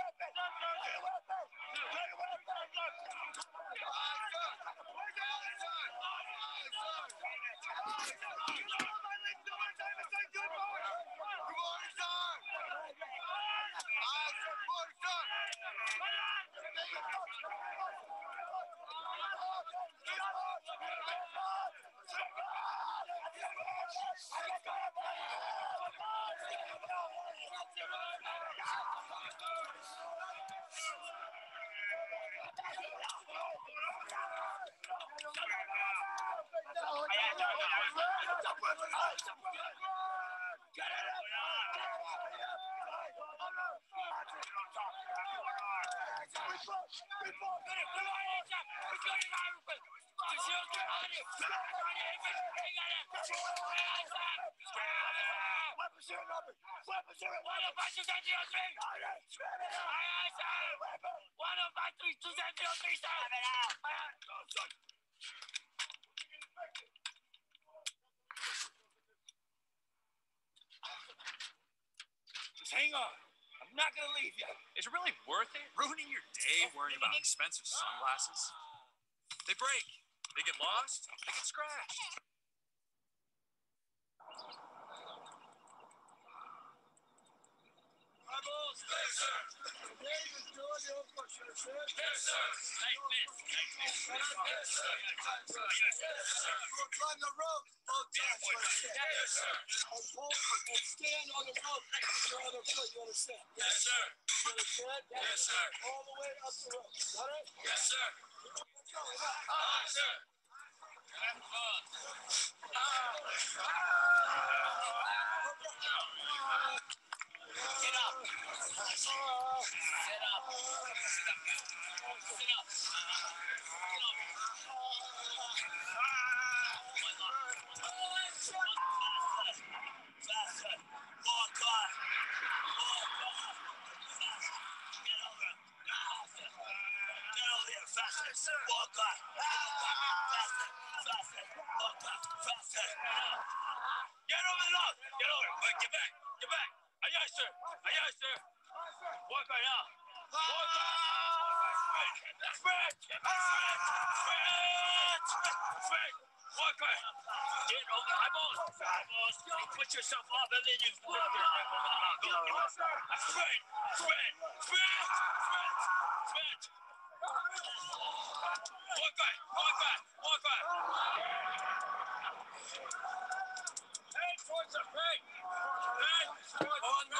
Weapon! Dirty weapon! Dirty weapon! One of my three, two, seven, zero, three, seven. Just hang on. I'm not gonna leave you. Is it really worth it? Ruining your day worrying about expensive sunglasses? They break. They get lost. They get scratched. Rope with your other foot. You understand? Yes, sir. The. Oh dare, sir. Yes, sir. Yes, sir. All the way up the rope. Got it? Yes, sir. Let's go. Ah, sir. Get Get over. The log. Get over. Get back. Get back. Aye, aye, sir. Aye, aye, sir. Yourself up it back the. Walk on. Walk. Walk on. Head towards the bank. Head towards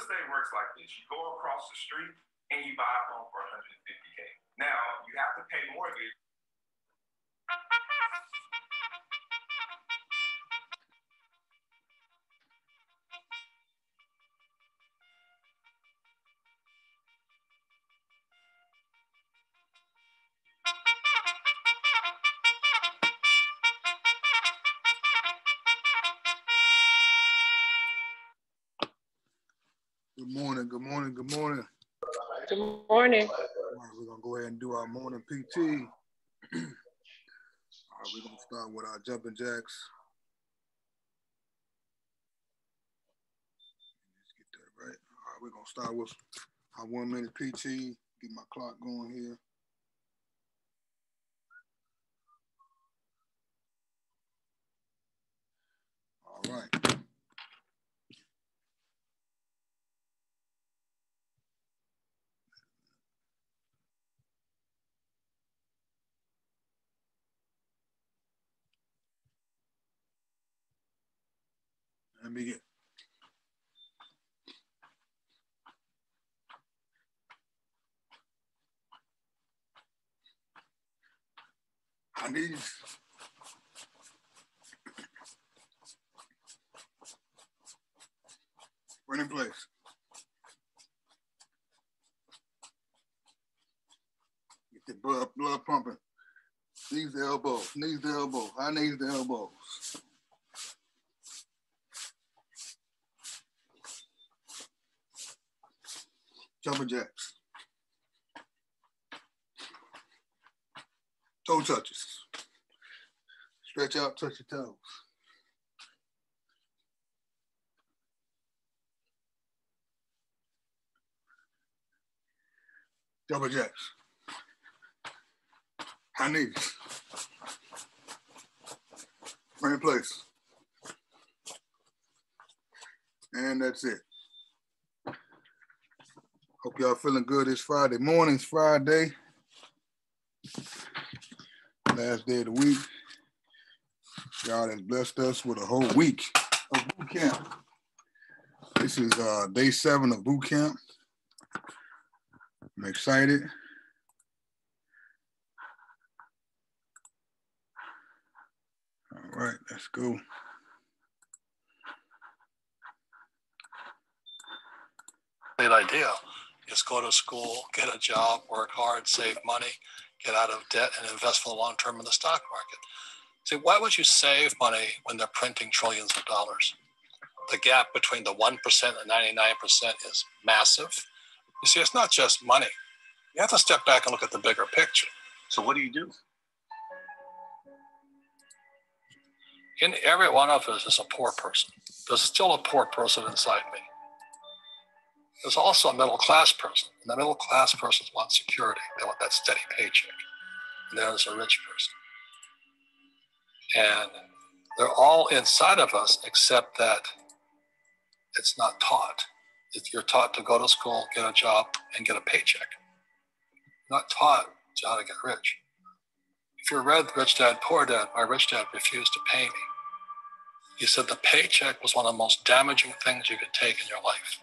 Real estate works like this. You go across the street and you buy a home for 150K. Now, you have to pay mortgage. Good morning, good morning, good morning. Good morning. All right, we're gonna go ahead and do our morning PT. All right, we're gonna start with our jumping jacks. Let's get that right. All right, we're gonna start with our one minute PT. Get my clock going here. All right. I need Hadith Running place. Get the blood, blood pumping. Knees to elbow, knees to elbow, high knees to elbow. Jumping jacks. Toe touches. Stretch out, touch your toes. Double jacks. High knees. In place. And that's it. Hope y'all feeling good this Friday morning. It's Friday. Last day of the week. God has blessed us with a whole week of boot camp. This is uh, day seven of boot camp. I'm excited. All right, let's go. Great idea. Just go to school, get a job, work hard, save money, get out of debt, and invest for the long term in the stock market. See, why would you save money when they're printing trillions of dollars? The gap between the 1% and 99% is massive. You see, it's not just money. You have to step back and look at the bigger picture. So what do you do? In every one of us is a poor person. There's still a poor person inside me. There's also a middle class person. And the middle class person wants security. They want that steady paycheck. And there's a rich person. And they're all inside of us, except that it's not taught. If you're taught to go to school, get a job, and get a paycheck. You're not taught how to get rich. If you read Rich Dad Poor Dad, my rich dad refused to pay me. He said the paycheck was one of the most damaging things you could take in your life.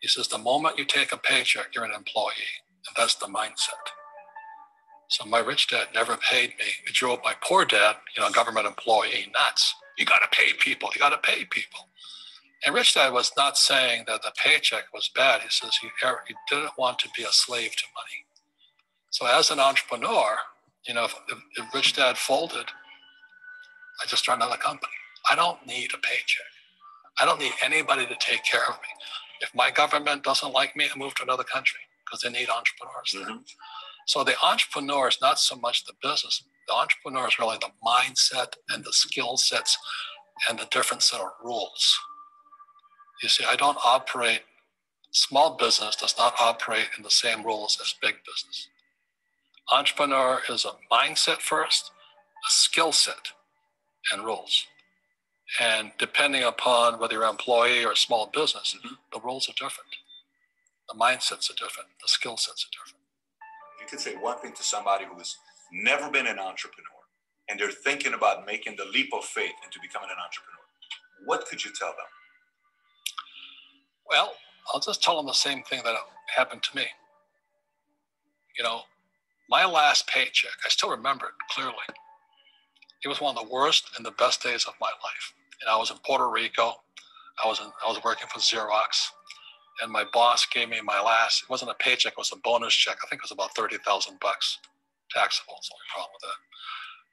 He says the moment you take a paycheck, you're an employee, and that's the mindset. So my rich dad never paid me. It drove my poor dad, you know, government employee, nuts. You got to pay people. You got to pay people. And rich dad was not saying that the paycheck was bad. He says he, er, he didn't want to be a slave to money. So as an entrepreneur, you know, if, if rich dad folded, I just start another company. I don't need a paycheck. I don't need anybody to take care of me. If my government doesn't like me, I move to another country because they need entrepreneurs there. Mm-hmm. So the entrepreneur is not so much the business. The entrepreneur is really the mindset and the skill sets and the different set of rules. You see, I don't operate, small business does not operate in the same rules as big business. Entrepreneur is a mindset first, a skill set, and rules. And depending upon whether you're an employee or a small business, mm-hmm. the rules are different. The mindsets are different. The skill sets are different you could say one thing to somebody who has never been an entrepreneur and they're thinking about making the leap of faith into becoming an entrepreneur, what could you tell them? Well, I'll just tell them the same thing that happened to me. You know, my last paycheck, I still remember it clearly. It was one of the worst and the best days of my life. And I was in Puerto Rico. I was in, I was working for Xerox and my boss gave me my last. It wasn't a paycheck; it was a bonus check. I think it was about thirty thousand bucks, taxable. It's only problem with that.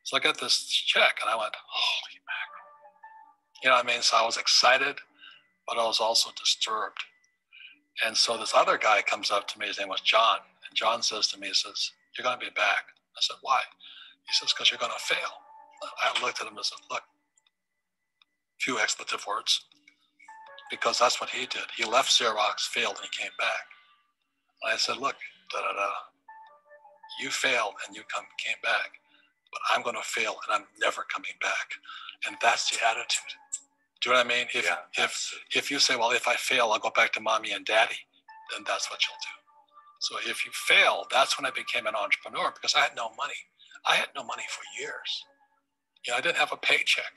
So I got this check, and I went, "Holy mackerel!" You know what I mean? So I was excited, but I was also disturbed. And so this other guy comes up to me. His name was John, and John says to me, "He says you're going to be back." I said, "Why?" He says, "Because you're going to fail." I looked at him and said, "Look." Few expletive words because that's what he did. He left Xerox, failed, and he came back. And I said, look, da da da, you failed and you come came back, but I'm going to fail and I'm never coming back. And that's the attitude. Do you know what I mean? If yeah, if if you say, well, if I fail, I'll go back to mommy and daddy, then that's what you'll do. So if you fail, that's when I became an entrepreneur because I had no money. I had no money for years. You know, I didn't have a paycheck.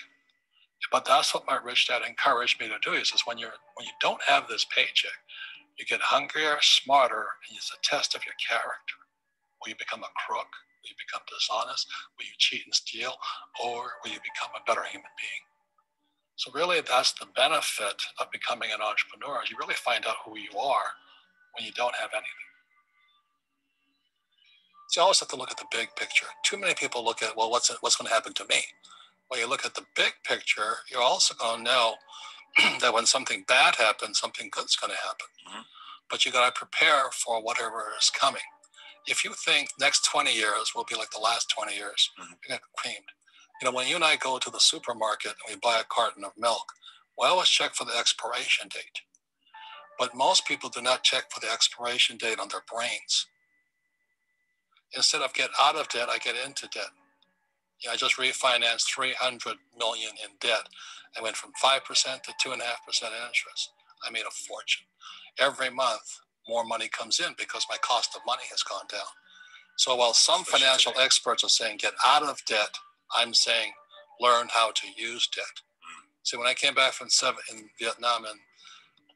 But that's what my rich dad encouraged me to do. He says, when you're when you don't have this paycheck, you get hungrier, smarter, and it's a test of your character. Will you become a crook Will you become dishonest? Will you cheat and steal? Or will you become a better human being? So really that's the benefit of becoming an entrepreneur you really find out who you are when you don't have anything. So you always have to look at the big picture. Too many people look at, well, what's, what's going to happen to me? When you look at the big picture, you're also going to know that when something bad happens, something good's going to happen. Mm-hmm. But you got to prepare for whatever is coming. If you think next 20 years will be like the last 20 years, mm-hmm. you're going to get creamed. You know, when you and I go to the supermarket and we buy a carton of milk, we always check for the expiration date. But most people do not check for the expiration date on their brains. Instead of get out of debt, I get into debt. Yeah, I just refinanced 300 million in debt. I went from 5% to 2.5% interest. I made a fortune. Every month, more money comes in because my cost of money has gone down. So while some financial experts are saying get out of debt, I'm saying learn how to use debt. See, when I came back from seven, in Vietnam in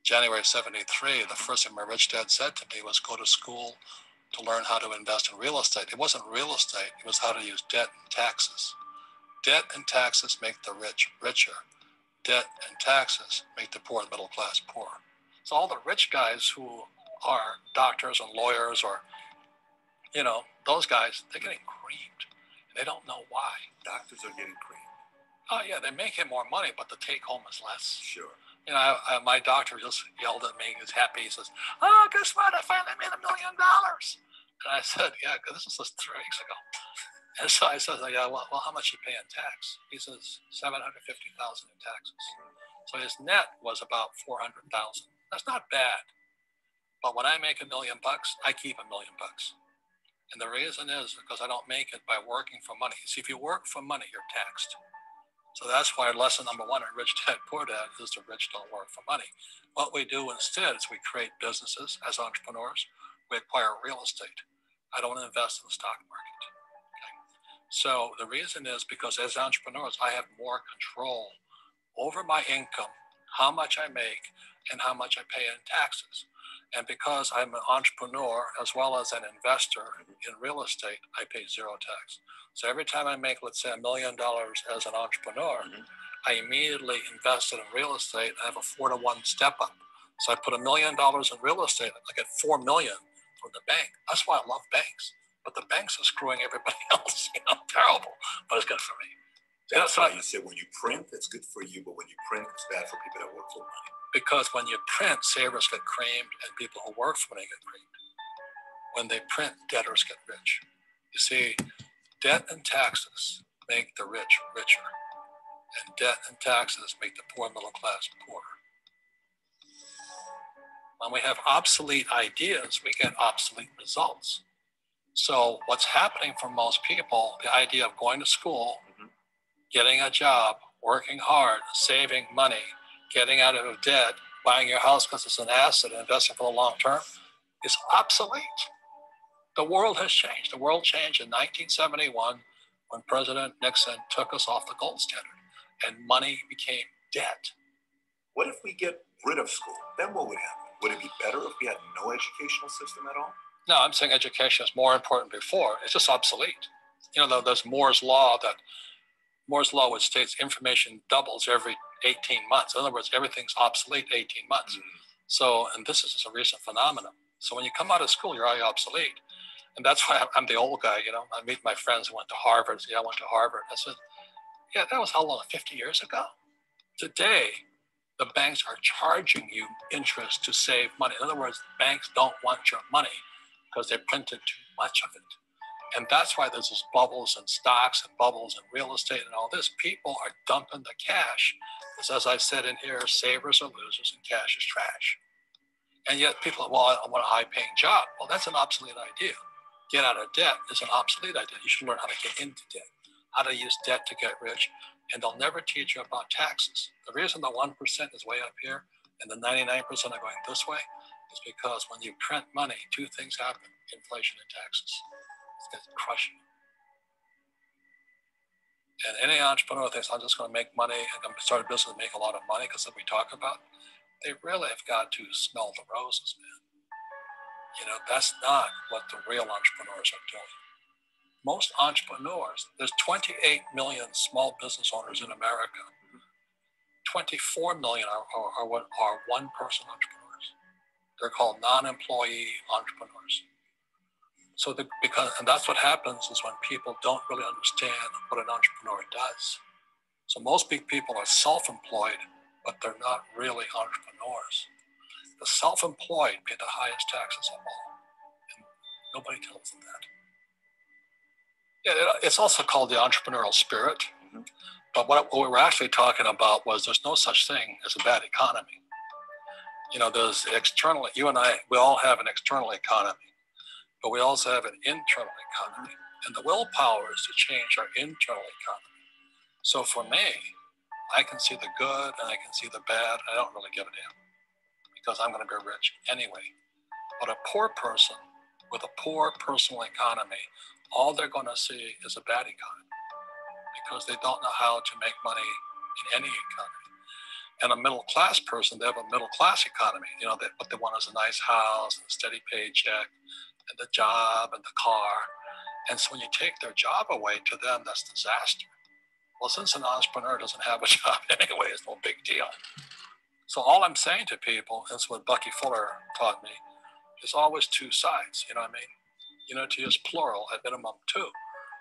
January 73, the first thing my rich dad said to me was go to school to learn how to invest in real estate. It wasn't real estate, it was how to use debt and taxes. Debt and taxes make the rich richer. Debt and taxes make the poor and middle class poor. So all the rich guys who are doctors and lawyers or, you know, those guys, they're getting creamed. They don't know why. Doctors are getting creamed. Oh yeah, they're making more money, but the take home is less. Sure. You know, I, I, my doctor just yelled at me. He's happy. He says, "Oh, guess what? I finally made a million dollars." And I said, "Yeah, this was just three weeks ago." And so I said, "Yeah, well, well how much you pay in tax?" He says, 750000 in taxes." So his net was about 400000 That's not bad. But when I make a million bucks, I keep a million bucks. And the reason is because I don't make it by working for money. See, if you work for money, you're taxed. So that's why lesson number one in Rich Dad Poor Dad is the rich don't work for money. What we do instead is we create businesses as entrepreneurs. We acquire real estate. I don't invest in the stock market. Okay? So the reason is because as entrepreneurs, I have more control over my income, how much I make, and how much I pay in taxes. And because I'm an entrepreneur as well as an investor in real estate, I pay zero tax. So every time I make, let's say, a million dollars as an entrepreneur, mm-hmm. I immediately invest it in real estate. I have a four to one step up. So I put a million dollars in real estate. I get four million from the bank. That's why I love banks. But the banks are screwing everybody else. You know, terrible. But it's good for me. That's, That's why you said when you print, it's good for you, but when you print, it's bad for people that work for money because when you print, savers get creamed and people who work for money get creamed. When they print, debtors get rich. You see, debt and taxes make the rich richer, and debt and taxes make the poor middle class poorer. When we have obsolete ideas, we get obsolete results. So, what's happening for most people, the idea of going to school, mm-hmm. getting a job, working hard, saving money, getting out of debt, buying your house because it's an asset, investing for the long term, is obsolete. The world has changed. The world changed in 1971 when President Nixon took us off the gold standard and money became debt. What if we get rid of school? Then what would happen? Would it be better if we had no educational system at all? No, I'm saying education is more important before. It's just obsolete. You know, there's Moore's law that Moore's law, which states information doubles every 18 months. In other words, everything's obsolete 18 months. Mm-hmm. So, and this is a recent phenomenon. So when you come out of school, you're already obsolete. And that's why I'm the old guy, you know. I meet my friends who went to Harvard. Yeah, I went to Harvard. I said, yeah, that was how long? 50 years ago? Today, the banks are charging you interest to save money. In other words, banks don't want your money because they printed too much of it. And that's why there's this bubbles and stocks and bubbles and real estate and all this. People are dumping the cash. Because as I've said in here, savers are losers and cash is trash. And yet people, well, I want a high paying job. Well, that's an obsolete idea. Get out of debt is an obsolete idea. You should learn how to get into debt, how to use debt to get rich. And they'll never teach you about taxes. The reason the 1% is way up here and the 99% are going this way is because when you print money, two things happen inflation and taxes. It's crushing. And any entrepreneur thinks I'm just going to make money and I'm start a business and make a lot of money because we talk about, they really have got to smell the roses, man. You know, that's not what the real entrepreneurs are doing. most entrepreneurs, there's 28 million small business owners in America. 24 million are, are, are, what- are one person entrepreneurs. They're called non employee entrepreneurs. So, the, because, and that's what happens is when people don't really understand what an entrepreneur does. So, most big people are self employed, but they're not really entrepreneurs. The self employed pay the highest taxes of all. And nobody tells them that. Yeah, it's also called the entrepreneurial spirit. But what, what we were actually talking about was there's no such thing as a bad economy. You know, there's external, you and I, we all have an external economy, but we also have an internal economy. And the willpower is to change our internal economy. So for me, I can see the good and I can see the bad. I don't really give a damn because I'm going to be rich anyway. But a poor person with a poor personal economy, all they're going to see is a bad economy because they don't know how to make money in any economy. And a middle class person, they have a middle class economy. You know, they, what they want is a nice house, a steady paycheck, and the job, and the car. And so when you take their job away, to them, that's disaster. Well, since an entrepreneur doesn't have a job anyway, it's no big deal. So all I'm saying to people, that's what Bucky Fuller taught me, is always two sides. You know what I mean? You know, to is plural, at minimum two.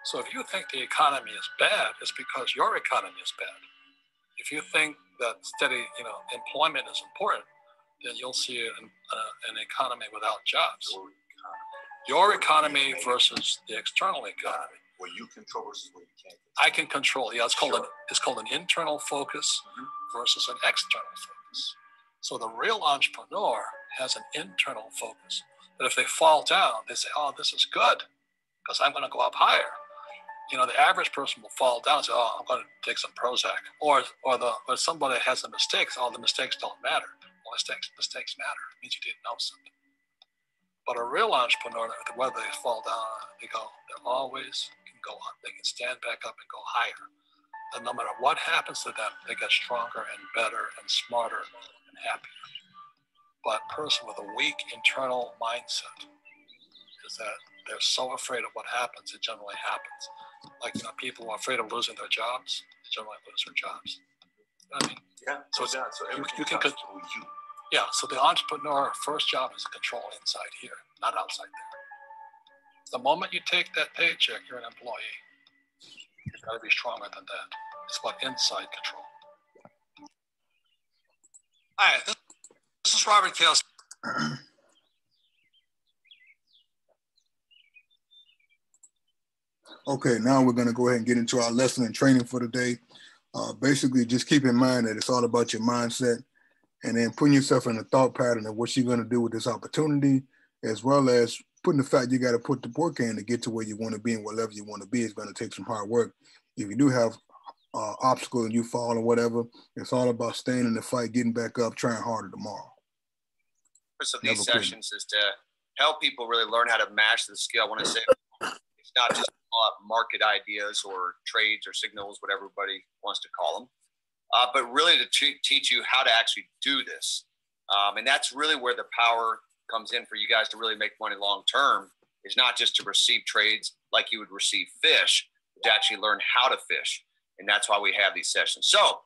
So if you think the economy is bad, it's because your economy is bad. If you think that steady, you know, employment is important, then you'll see an, uh, an economy without jobs. Your economy versus the external economy. What you control versus what you can't. I can control. Yeah, it's called an, it's called an internal focus Mhm. versus an external focus. So the real entrepreneur has an internal focus. But if they fall down, they say, "Oh, this is good, because I'm going to go up higher." You know, the average person will fall down and say, "Oh, I'm going to take some Prozac," or or the or somebody has a mistakes. All the mistakes don't matter. Well, mistakes mistakes matter. It means you didn't know something. But a real entrepreneur, whether they fall down, they go, they always can go up. They can stand back up and go higher. And no matter what happens to them, they get stronger and better and smarter and happier. But a person with a weak internal mindset is that they're so afraid of what happens, it generally happens. Like, you know, people who are afraid of losing their jobs, they generally lose their jobs. You know what I mean, Yeah. So So, it's- so you- you can comes con- through you. Yeah, so the entrepreneur first job is control inside here, not outside there. The moment you take that paycheck, you're an employee. You've got to be stronger than that. It's about inside control. Hi, this, this is Robert Kales. Okay, now we're going to go ahead and get into our lesson and training for the day. Uh, basically, just keep in mind that it's all about your mindset and then putting yourself in a thought pattern of what you're going to do with this opportunity, as well as putting the fact you got to put the work in to get to where you want to be and whatever you want to be is going to take some hard work. If you do have uh, obstacles and you fall or whatever, it's all about staying in the fight, getting back up, trying harder tomorrow. purpose of these Never quit. sessions is to help people really learn how to master the skill. I want to say it's not just market ideas or trades or signals, what everybody wants to call them, uh, but really to te- teach you how to actually do this. Um, and that's really where the power comes in for you guys to really make money long term. Is not just to receive trades like you would receive fish, but to actually learn how to fish. And that's why we have these sessions. So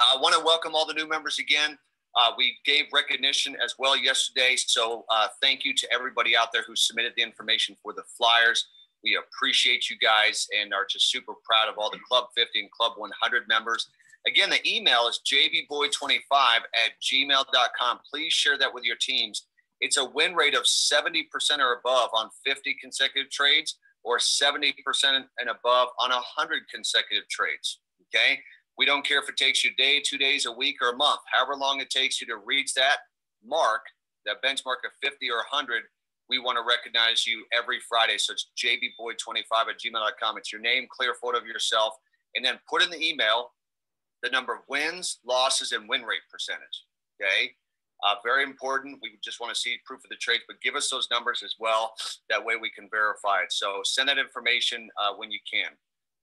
I want to welcome all the new members again. Uh, we gave recognition as well yesterday. So uh, thank you to everybody out there who submitted the information for the flyers. We appreciate you guys and are just super proud of all the Club 50 and Club 100 members. Again, the email is jbboy25 at gmail.com. Please share that with your teams. It's a win rate of 70% or above on 50 consecutive trades or 70% and above on 100 consecutive trades. Okay. We don't care if it takes you a day, two days, a week, or a month, however long it takes you to reach that mark, that benchmark of 50 or 100. We want to recognize you every Friday. So it's jbboy25 at gmail.com. It's your name, clear photo of yourself, and then put in the email the number of wins, losses, and win rate percentage. Okay. Uh, very important. We just want to see proof of the trades, but give us those numbers as well. That way we can verify it. So send that information uh, when you can.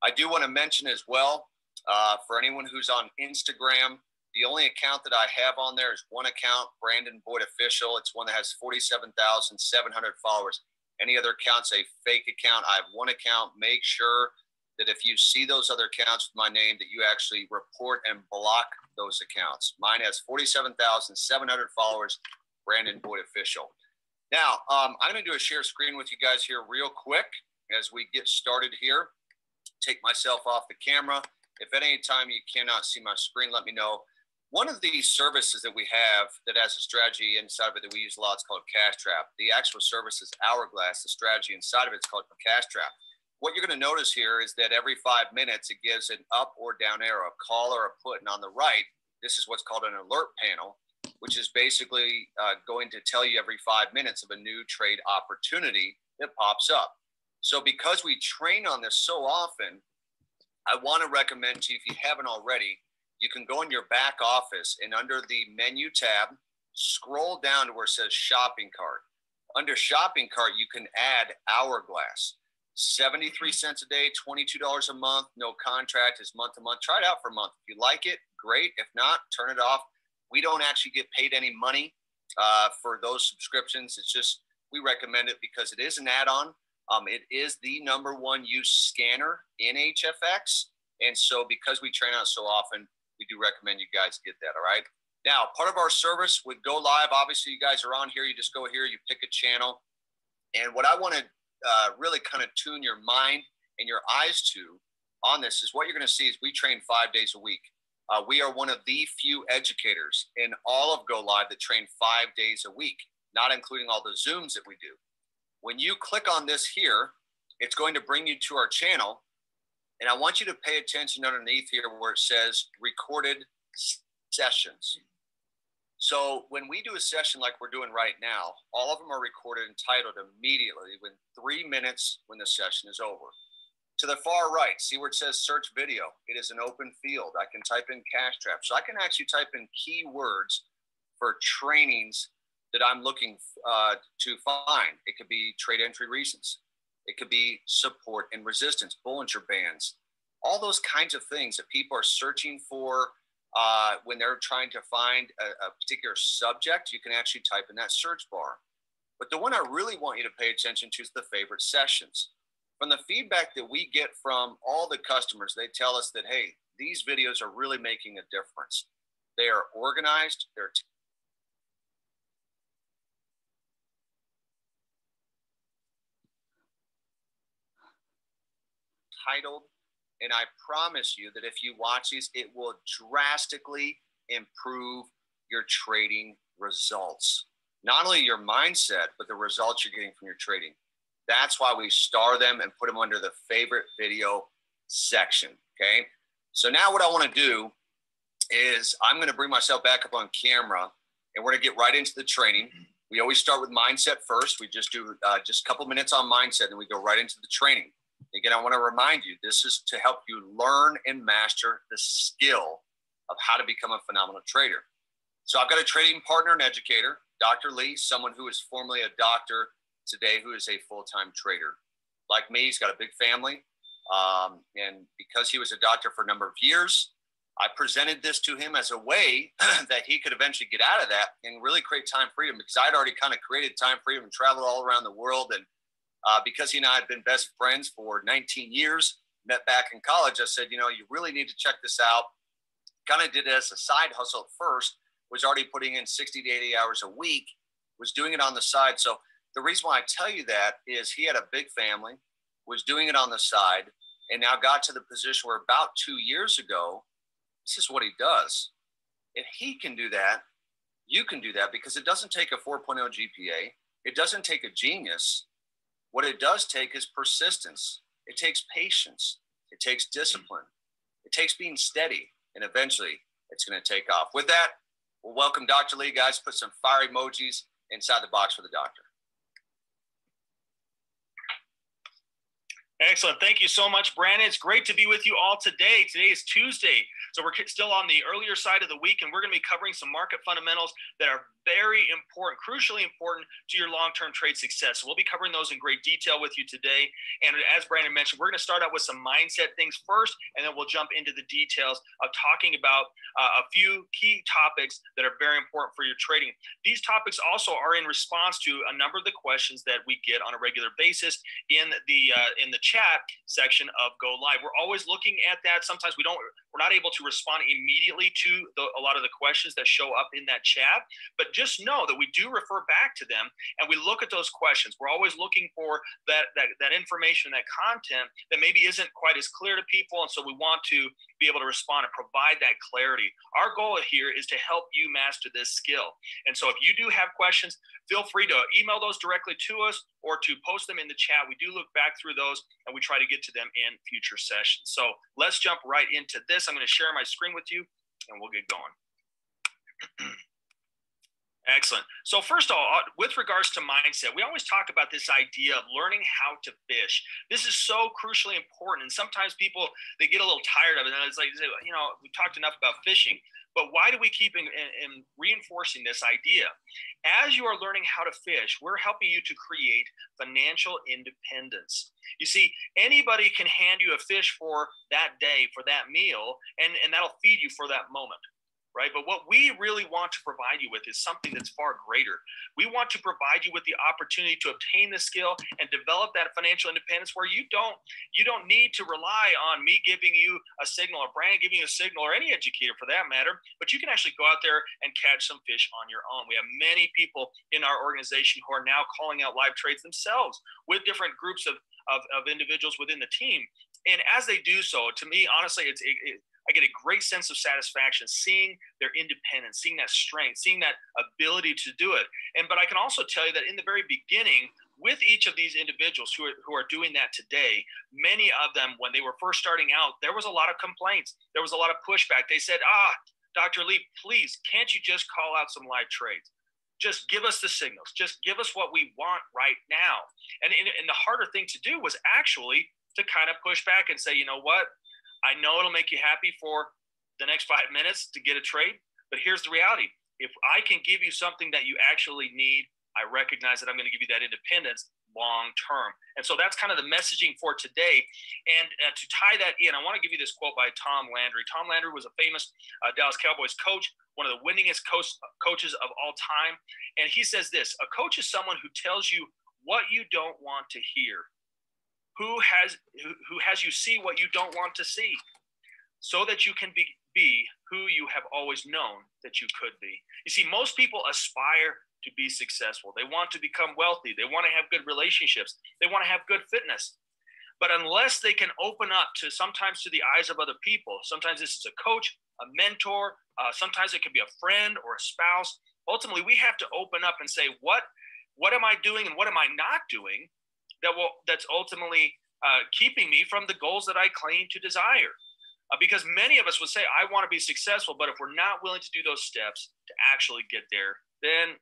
I do want to mention as well uh, for anyone who's on Instagram, the only account that I have on there is one account, Brandon Boyd Official. It's one that has 47,700 followers. Any other accounts, a fake account. I have one account. Make sure that if you see those other accounts with my name, that you actually report and block those accounts. Mine has 47,700 followers, Brandon Boyd Official. Now, um, I'm going to do a share screen with you guys here real quick as we get started here. Take myself off the camera. If at any time you cannot see my screen, let me know. One of the services that we have that has a strategy inside of it that we use a lot is called Cash Trap. The actual service is Hourglass. The strategy inside of it is called Cash Trap. What you're going to notice here is that every five minutes it gives an up or down arrow, a call or a put. And on the right, this is what's called an alert panel, which is basically uh, going to tell you every five minutes of a new trade opportunity that pops up. So because we train on this so often, I want to recommend to you, if you haven't already, you can go in your back office and under the menu tab, scroll down to where it says shopping cart. Under shopping cart, you can add Hourglass. 73 cents a day, $22 a month, no contract is month to month. Try it out for a month. If you like it, great. If not, turn it off. We don't actually get paid any money uh, for those subscriptions. It's just we recommend it because it is an add on. Um, it is the number one use scanner in HFX. And so, because we train out so often, we do recommend you guys get that. All right. Now, part of our service would go live. Obviously, you guys are on here. You just go here, you pick a channel. And what I want to uh, really kind of tune your mind and your eyes to on this is what you're going to see is we train five days a week. Uh, we are one of the few educators in all of Go Live that train five days a week, not including all the Zooms that we do. When you click on this here, it's going to bring you to our channel. And I want you to pay attention underneath here where it says recorded sessions. So when we do a session like we're doing right now, all of them are recorded and titled immediately within three minutes when the session is over. To the far right, see where it says search video. It is an open field. I can type in cash trap. So I can actually type in keywords for trainings that I'm looking uh, to find. It could be trade entry reasons. It could be support and resistance, Bollinger Bands, all those kinds of things that people are searching for uh, when they're trying to find a, a particular subject. You can actually type in that search bar. But the one I really want you to pay attention to is the favorite sessions. From the feedback that we get from all the customers, they tell us that, hey, these videos are really making a difference. They are organized, they're titled. And I promise you that if you watch these, it will drastically improve your trading results. Not only your mindset, but the results you're getting from your trading. That's why we star them and put them under the favorite video section. Okay. So now what I want to do is I'm going to bring myself back up on camera and we're going to get right into the training. We always start with mindset first. We just do uh, just a couple minutes on mindset and we go right into the training. Again, I want to remind you this is to help you learn and master the skill of how to become a phenomenal trader. So I've got a trading partner and educator, Dr. Lee, someone who is formerly a doctor today, who is a full time trader. Like me, he's got a big family. Um, and because he was a doctor for a number of years, I presented this to him as a way that he could eventually get out of that and really create time freedom because I'd already kind of created time freedom and traveled all around the world and uh, because he and I had been best friends for 19 years, met back in college, I said, you know, you really need to check this out. Kind of did it as a side hustle at first, was already putting in 60 to 80 hours a week, was doing it on the side. So the reason why I tell you that is he had a big family, was doing it on the side, and now got to the position where about two years ago, this is what he does. If he can do that, you can do that because it doesn't take a 4.0 GPA. It doesn't take a genius. What it does take is persistence. It takes patience. It takes discipline. It takes being steady. And eventually it's going to take off. With that, we'll welcome Dr. Lee. Guys, put some fire emojis inside the box for the doctor. Excellent. Thank you so much, Brandon. It's great to be with you all today. Today is Tuesday. So we're still on the earlier side of the week, and we're going to be covering some market fundamentals that are very important, crucially important to your long term trade success. So we'll be covering those in great detail with you today. And as Brandon mentioned, we're going to start out with some mindset things first, and then we'll jump into the details of talking about uh, a few key topics that are very important for your trading. These topics also are in response to a number of the questions that we get on a regular basis in the uh, in the chat section of Go Live. We're always looking at that. Sometimes we don't we're not able to respond immediately to the, a lot of the questions that show up in that chat, but just know that we do refer back to them and we look at those questions. We're always looking for that that, that information, that content that maybe isn't quite as clear to people, and so we want to be able to respond and provide that clarity. Our goal here is to help you master this skill. And so if you do have questions, feel free to email those directly to us or to post them in the chat. We do look back through those and we try to get to them in future sessions. So let's jump right into this. I'm going to share my screen with you and we'll get going. Excellent. So first of all, uh, with regards to mindset, we always talk about this idea of learning how to fish. This is so crucially important. And sometimes people they get a little tired of it. And it's like, you know, we talked enough about fishing. But why do we keep in, in, in reinforcing this idea? As you are learning how to fish, we're helping you to create financial independence. You see, anybody can hand you a fish for that day, for that meal, and, and that'll feed you for that moment right? But what we really want to provide you with is something that's far greater. We want to provide you with the opportunity to obtain the skill and develop that financial independence where you don't you don't need to rely on me giving you a signal or Brandon giving you a signal or any educator for that matter, but you can actually go out there and catch some fish on your own. We have many people in our organization who are now calling out live trades themselves with different groups of of, of individuals within the team. And as they do so, to me, honestly, it's it, it, I get a great sense of satisfaction seeing their independence, seeing that strength, seeing that ability to do it. And but I can also tell you that in the very beginning, with each of these individuals who are, who are doing that today, many of them, when they were first starting out, there was a lot of complaints. There was a lot of pushback. They said, ah, Dr. Lee, please, can't you just call out some live trades? Just give us the signals. Just give us what we want right now. And, and, and the harder thing to do was actually to kind of push back and say, you know what? I know it'll make you happy for the next five minutes to get a trade, but here's the reality. If I can give you something that you actually need, I recognize that I'm going to give you that independence long term. And so that's kind of the messaging for today. And uh, to tie that in, I want to give you this quote by Tom Landry. Tom Landry was a famous uh, Dallas Cowboys coach, one of the winningest coach, coaches of all time. And he says this A coach is someone who tells you what you don't want to hear who has who, has you see what you don't want to see so that you can be, be who you have always known that you could be. You see most people aspire to be successful. They want to become wealthy. They want to have good relationships. They want to have good fitness. But unless they can open up to sometimes to the eyes of other people sometimes this is a coach a mentor uh, sometimes it can be a friend or a spouse ultimately we have to open up and say what what am i doing and what am i not doing that will that's ultimately uh, keeping me from the goals that I claim to desire. Uh, because many of us would say, I want to be successful, but if we're not willing to do those steps to actually get there, then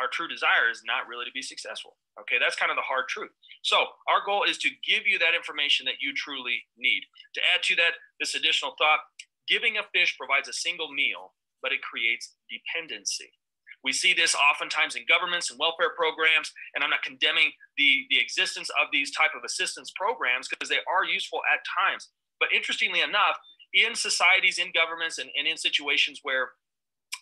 our true desire is not really to be successful. Okay, that's kind of the hard truth. So, our goal is to give you that information that you truly need. To add to that, this additional thought giving a fish provides a single meal, but it creates dependency. We see this oftentimes in governments and welfare programs, and I'm not condemning the, the existence of these type of assistance programs because they are useful at times. But interestingly enough, in societies, in governments, and, and in situations where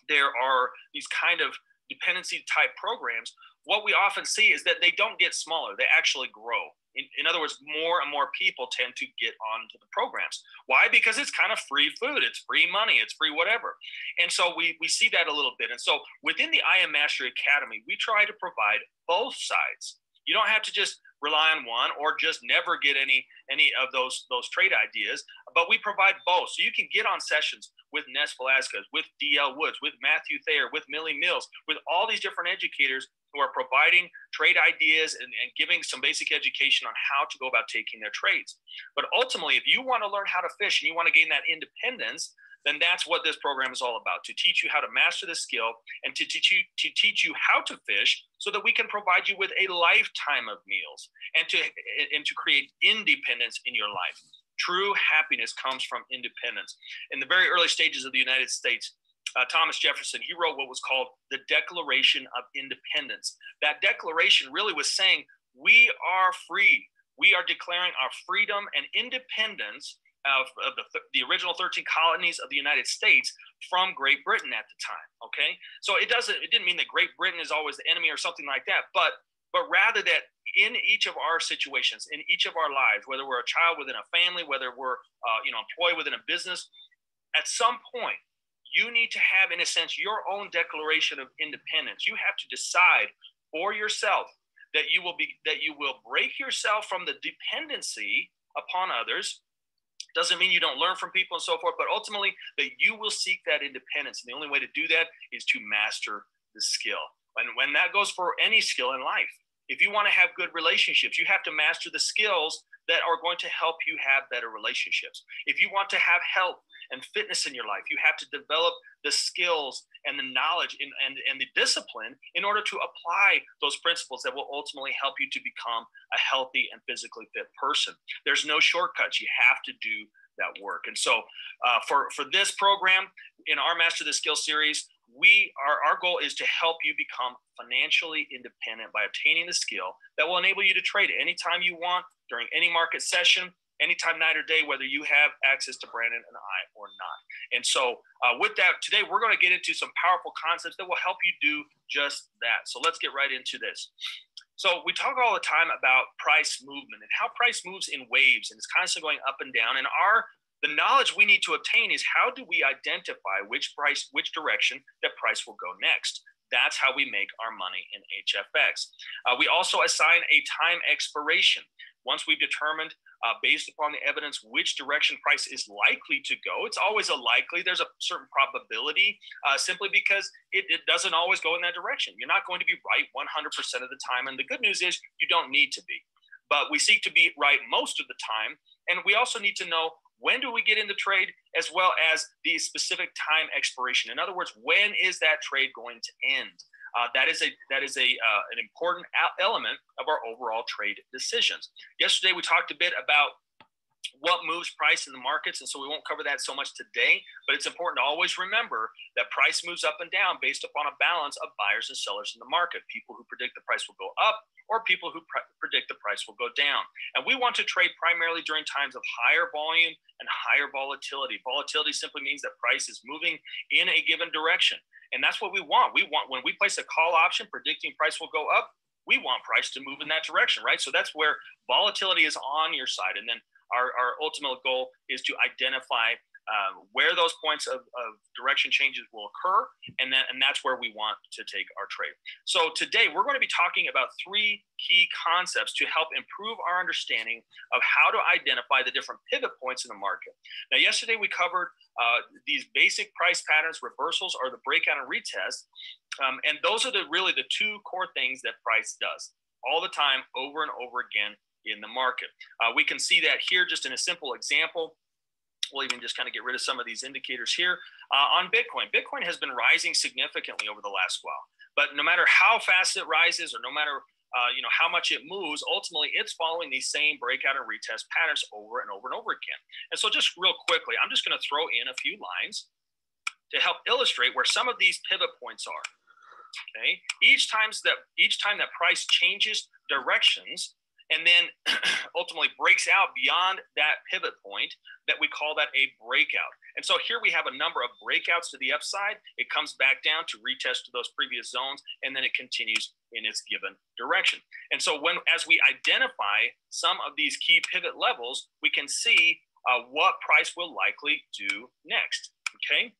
there are these kind of dependency type programs, what we often see is that they don't get smaller, they actually grow. In, in, other words, more and more people tend to get onto the programs. Why? Because it's kind of free food, it's free money, it's free whatever. And so we, we see that a little bit. And so within the IM Mastery Academy, we try to provide both sides. You don't have to just rely on one or just never get any any of those those trade ideas but we provide both so you can get on sessions with Ness Velasquez, with DL Woods, with Matthew Thayer, with Millie Mills, with all these different educators who are providing trade ideas and, and giving some basic education on how to go about taking their trades. But ultimately, if you want to learn how to fish and you want to gain that independence, then that's what this program is all about to teach you how to master the skill and to teach you to teach you how to fish so that we can provide you with a lifetime of meals and to and to create independence in your life True happiness comes from independence. In the very early stages of the United States, uh, Thomas Jefferson, he wrote what was called the Declaration of Independence. That declaration really was saying, we are free. We are declaring our freedom and independence of, of the, the original 13 colonies of the United States from Great Britain at the time. Okay, so it doesn't it didn't mean that Great Britain is always the enemy or something like that, but but rather that in each of our situations, in each of our lives, whether we're a child within a family, whether we're uh, you know employed within a business, at some point you need to have, in a sense, your own declaration of independence. You have to decide for yourself that you will be that you will break yourself from the dependency upon others doesn't mean you don't learn from people and so forth, but ultimately that you will seek that independence. And the only way to do that is to master the skill. And when that goes for any skill in life, if you want to have good relationships, you have to master the skills that are going to help you have better relationships. If you want to have health and fitness in your life, you have to develop the skills and the knowledge and, and, and the discipline in order to apply those principles that will ultimately help you to become a healthy and physically fit person. There's no shortcuts. You have to do that work. And so uh, for, for this program in our Master the Skill series, we our, our goal is to help you become financially independent by obtaining the skill that will enable you to trade anytime you want during any market session anytime, night or day, whether you have access to Brandon and I or not. And so, uh, with that, today we're going to get into some powerful concepts that will help you do just that. So, let's get right into this. So, we talk all the time about price movement and how price moves in waves and it's constantly going up and down. And our the knowledge we need to obtain is how do we identify which price, which direction that price will go next. That's how we make our money in HFX. Uh, we also assign a time expiration. Once we've determined uh, based upon the evidence which direction price is likely to go. It's always a likely, there's a certain probability uh, simply because it, it, doesn't always go in that direction. You're not going to be right 100% of the time. And the good news is you don't need to be. But we seek to be right most of the time. And we also need to know when do we get into trade as well as the specific time expiration. In other words, when is that trade going to end? Uh, that is a that is a uh, an important element of our overall trade decisions. Yesterday we talked a bit about what moves price in the markets, and so we won't cover that so much today. But it's important to always remember that price moves up and down based upon a balance of buyers and sellers in the market. People who predict the price will go up, or people who pre- predict the price will go down. And we want to trade primarily during times of higher volume and higher volatility. Volatility simply means that price is moving in a given direction. And that's what we want. We want when we place a call option predicting price will go up, we want price to move in that direction, right? So that's where volatility is on your side. And then our, our ultimate goal is to identify uh, where those points of, of, direction changes will occur, and then and that's where we want to take our trade. So today we're going to be talking about three key concepts to help improve our understanding of how to identify the different pivot points in the market. Now, yesterday we covered uh, these basic price patterns, reversals, or the breakout and retest, um, and those are the really the two core things that price does all the time, over and over again in the market. Uh, we can see that here just in a simple example. We'll even just kind of get rid of some of these indicators here. Uh, on Bitcoin, Bitcoin has been rising significantly over the last while. But no matter how fast it rises or no matter uh, you know how much it moves ultimately it's following these same breakout and retest patterns over and over and over again and so just real quickly i'm just going to throw in a few lines to help illustrate where some of these pivot points are okay each times that each time that price changes directions and then ultimately breaks out beyond that pivot point that we call that a breakout. And so here we have a number of breakouts to the upside. It comes back down to retest to those previous zones, and then it continues in its given direction. And so when as we identify some of these key pivot levels, we can see uh, what price will likely do next. Okay.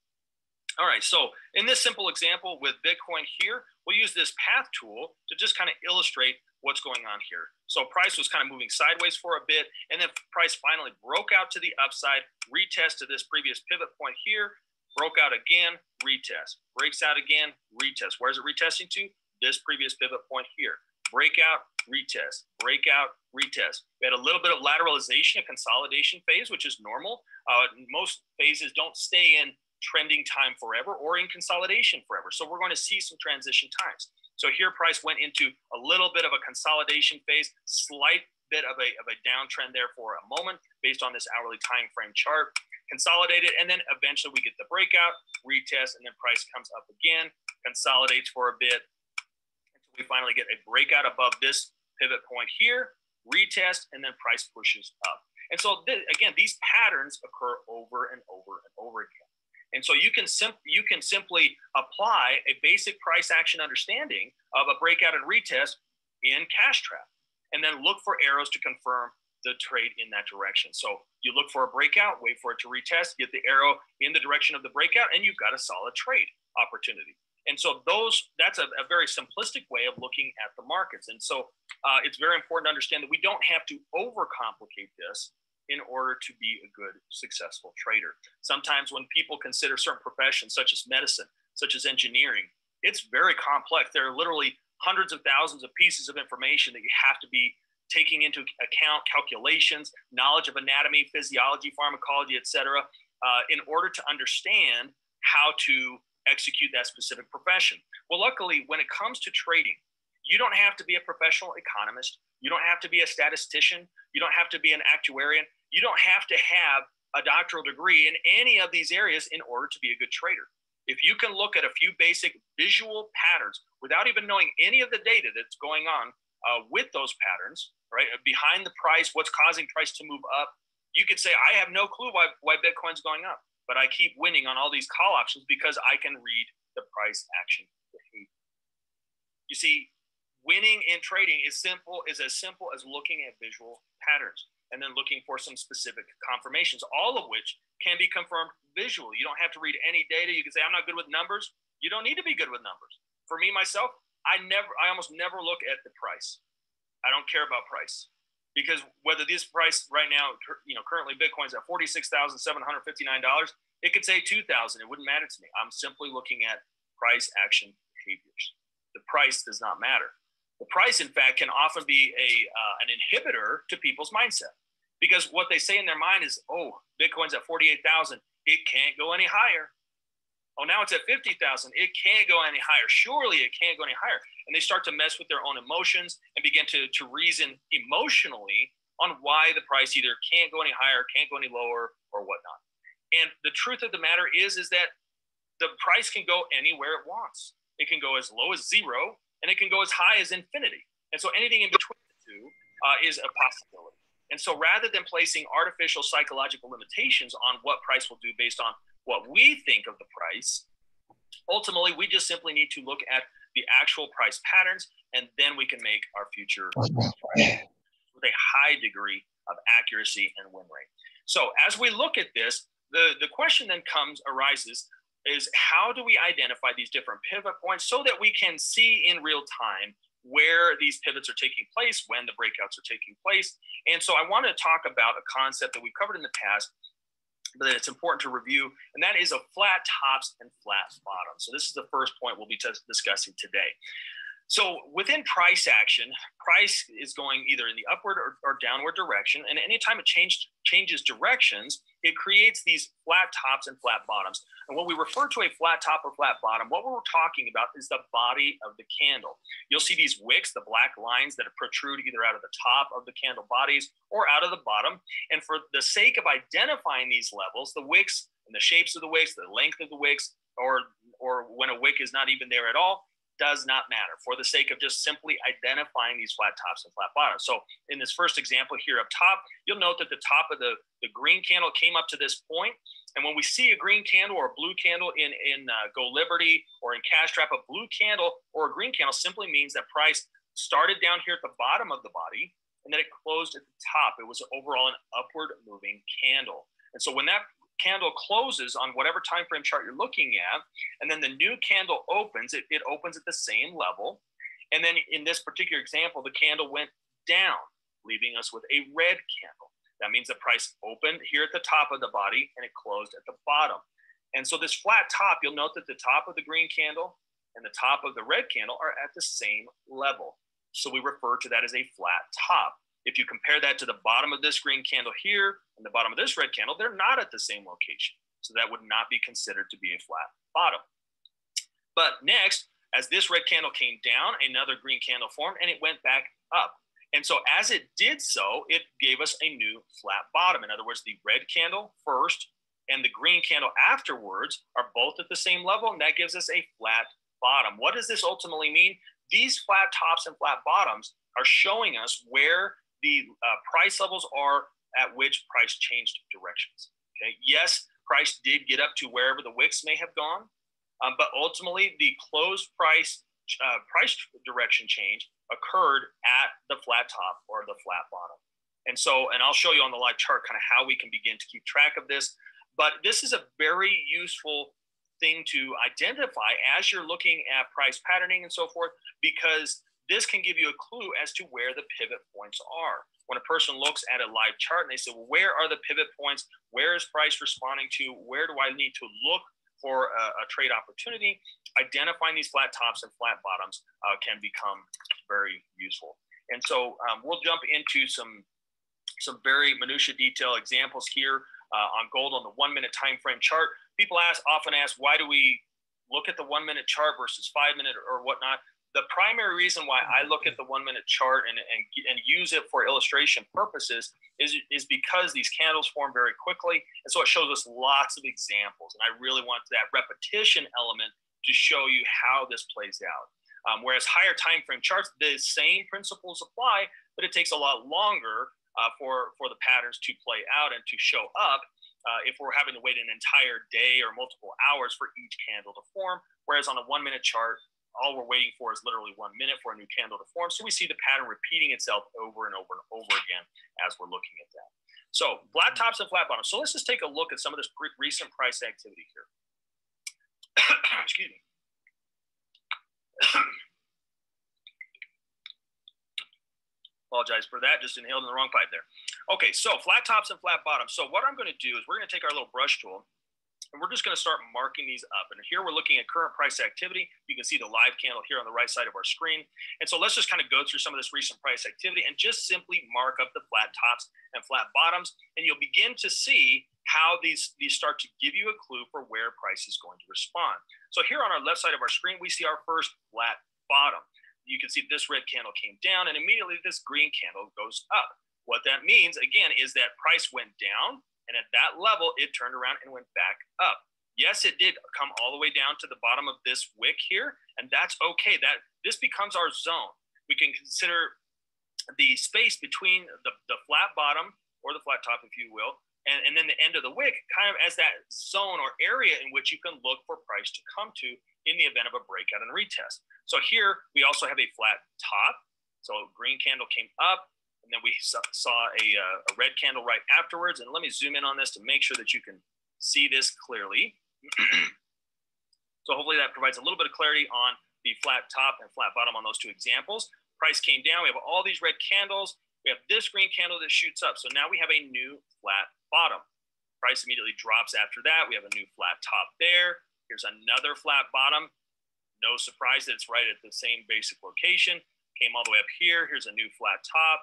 All right, so in this simple example with Bitcoin here, we'll use this path tool to just kind of illustrate what's going on here. So price was kind of moving sideways for a bit, and then price finally broke out to the upside, retested this previous pivot point here, broke out again, retest, breaks out again, retest. Where's it retesting to? This previous pivot point here. Breakout, retest, breakout, retest. We had a little bit of lateralization, a consolidation phase, which is normal. Uh, most phases don't stay in trending time forever or in consolidation forever. So we're going to see some transition times. So here price went into a little bit of a consolidation phase, slight bit of a, of a downtrend there for a moment based on this hourly time frame chart. consolidated, and then eventually we get the breakout, retest, and then price comes up again, consolidates for a bit until we finally get a breakout above this pivot point here, retest, and then price pushes up. And so th- again, these patterns occur over and over and over again. And so you can you can simply apply a basic price action understanding of a breakout and retest in cash trap, and then look for arrows to confirm the trade in that direction. So you look for a breakout, wait for it to retest, get the arrow in the direction of the breakout, and you've got a solid trade opportunity. And so those that's a, a very simplistic way of looking at the markets. And so uh, it's very important to understand that we don't have to overcomplicate this in order to be a good, successful trader. Sometimes when people consider certain professions, such as medicine, such as engineering, it's very complex. There are literally hundreds of thousands of pieces of information that you have to be taking into account calculations, knowledge of anatomy, physiology, pharmacology, etc., uh, in order to understand how to execute that specific profession. Well, luckily, when it comes to trading, you don't have to be a professional economist. You don't have to be a statistician. You don't have to be an actuarian. You don't have to have a doctoral degree in any of these areas in order to be a good trader. If you can look at a few basic visual patterns without even knowing any of the data that's going on uh, with those patterns, right, behind the price, what's causing price to move up, you could say, I have no clue why, why Bitcoin's going up, but I keep winning on all these call options because I can read the price action behavior. You see, winning in trading is simple is as simple as looking at visual patterns and then looking for some specific confirmations, all of which can be confirmed visually. You don't have to read any data. You can say, I'm not good with numbers. You don't need to be good with numbers. For me, myself, I never, I almost never look at the price. I don't care about price because whether this price right now, you know, currently Bitcoin's at $46,759, it could say 2000. It wouldn't matter to me. I'm simply looking at price action behaviors. The price does not matter. The price, in fact, can often be a, uh, an inhibitor to people's mindset because what they say in their mind is, oh, Bitcoin's at 48,000. It can't go any higher. Oh, now it's at 50,000. It can't go any higher. Surely it can't go any higher. And they start to mess with their own emotions and begin to, to reason emotionally on why the price either can't go any higher, can't go any lower, or whatnot. And the truth of the matter is, is that the price can go anywhere it wants. It can go as low as zero, and it can go as high as infinity. And so anything in between the two uh, is a possibility. And so rather than placing artificial psychological limitations on what price will do based on what we think of the price, ultimately we just simply need to look at the actual price patterns and then we can make our future with a high degree of accuracy and win rate. So as we look at this, the, the question then comes arises is how do we identify these different pivot points so that we can see in real time where these pivots are taking place, when the breakouts are taking place. And so I want to talk about a concept that we've covered in the past, but that it's important to review, and that is a flat tops and flat bottoms. So this is the first point we'll be t- discussing today. So within price action, price is going either in the upward or, or downward direction. And anytime it change, changes directions, it creates these flat tops and flat bottoms. And when we refer to a flat top or flat bottom, what we're talking about is the body of the candle. You'll see these wicks, the black lines that protrude either out of the top of the candle bodies or out of the bottom. And for the sake of identifying these levels, the wicks and the shapes of the wicks, the length of the wicks, or or when a wick is not even there at all, does not matter for the sake of just simply identifying these flat tops and flat bottoms. So in this first example here up top, you'll note that the top of the, the green candle came up to this point. And when we see a green candle or a blue candle in, in uh, Go Liberty or in Cash Trap, a blue candle or a green candle simply means that price started down here at the bottom of the body and then it closed at the top. It was overall an upward moving candle. And so when that candle closes on whatever time frame chart you're looking at, and then the new candle opens, it, it opens at the same level. And then in this particular example, the candle went down, leaving us with a red candle. That means the price opened here at the top of the body and it closed at the bottom. And so this flat top, you'll note that the top of the green candle and the top of the red candle are at the same level. So we refer to that as a flat top. If you compare that to the bottom of this green candle here and the bottom of this red candle, they're not at the same location. So that would not be considered to be a flat bottom. But next, as this red candle came down, another green candle formed and it went back up. And so as it did so, it gave us a new flat bottom. In other words, the red candle first and the green candle afterwards are both at the same level, and that gives us a flat bottom. What does this ultimately mean? These flat tops and flat bottoms are showing us where the uh, price levels are at which price changed directions. Okay. Yes, price did get up to wherever the wicks may have gone, um, but ultimately the closed price uh, price direction change occurred at the flat top or the flat bottom. And so, and I'll show you on the live chart kind of how we can begin to keep track of this. But this is a very useful thing to identify as you're looking at price patterning and so forth, because this can give you a clue as to where the pivot points are. When a person looks at a live chart and they say, well, where are the pivot points? Where is price responding to? Where do I need to look for a, a trade opportunity? Identifying these flat tops and flat bottoms uh, can become very useful. And so um, we'll jump into some some very minutia detail examples here uh, on gold on the one minute time frame chart. People ask often ask why do we look at the one minute chart versus five minute or whatnot. The primary reason why I look at the one minute chart and, and, and use it for illustration purposes is, is because these candles form very quickly. And so it shows us lots of examples. And I really want that repetition element to show you how this plays out. Um, whereas higher time frame charts, the same principles apply, but it takes a lot longer uh, for for the patterns to play out and to show up. Uh, if we're having to wait an entire day or multiple hours for each candle to form, whereas on a one minute chart, all we're waiting for is literally one minute for a new candle to form. So we see the pattern repeating itself over and over and over again as we're looking at that. So flat tops and flat bottoms. So let's just take a look at some of this recent price activity here. Excuse me. Apologize for that. Just inhaled in the wrong pipe there. Okay, so flat tops and flat bottoms. So what I'm going to do is we're going to take our little brush tool and we're just going to start marking these up. And here we're looking at current price activity. You can see the live candle here on the right side of our screen. And so let's just kind of go through some of this recent price activity and just simply mark up the flat tops and flat bottoms. And you'll begin to see how these, these start to give you a clue for where price is going to respond. So here on our left side of our screen, we see our first flat bottom you can see this red candle came down and immediately this green candle goes up. What that means, again, is that price went down and at that level, it turned around and went back up. Yes, it did come all the way down to the bottom of this wick here, and that's okay. That this becomes our zone. We can consider the space between the, the flat bottom or the flat top, if you will, and, and then the end of the wick kind of as that zone or area in which you can look for price to come to in the event of a breakout and retest. So here we also have a flat top. So green candle came up, and then we saw a, uh, a red candle right afterwards. And let me zoom in on this to make sure that you can see this clearly. so hopefully that provides a little bit of clarity on the flat top and flat bottom on those two examples. Price came down. We have all these red candles. We have this green candle that shoots up. So now we have a new flat bottom. Price immediately drops after that. We have a new flat top there. Here's another flat bottom. No surprise that it's right at the same basic location. Came all the way up here. Here's a new flat top,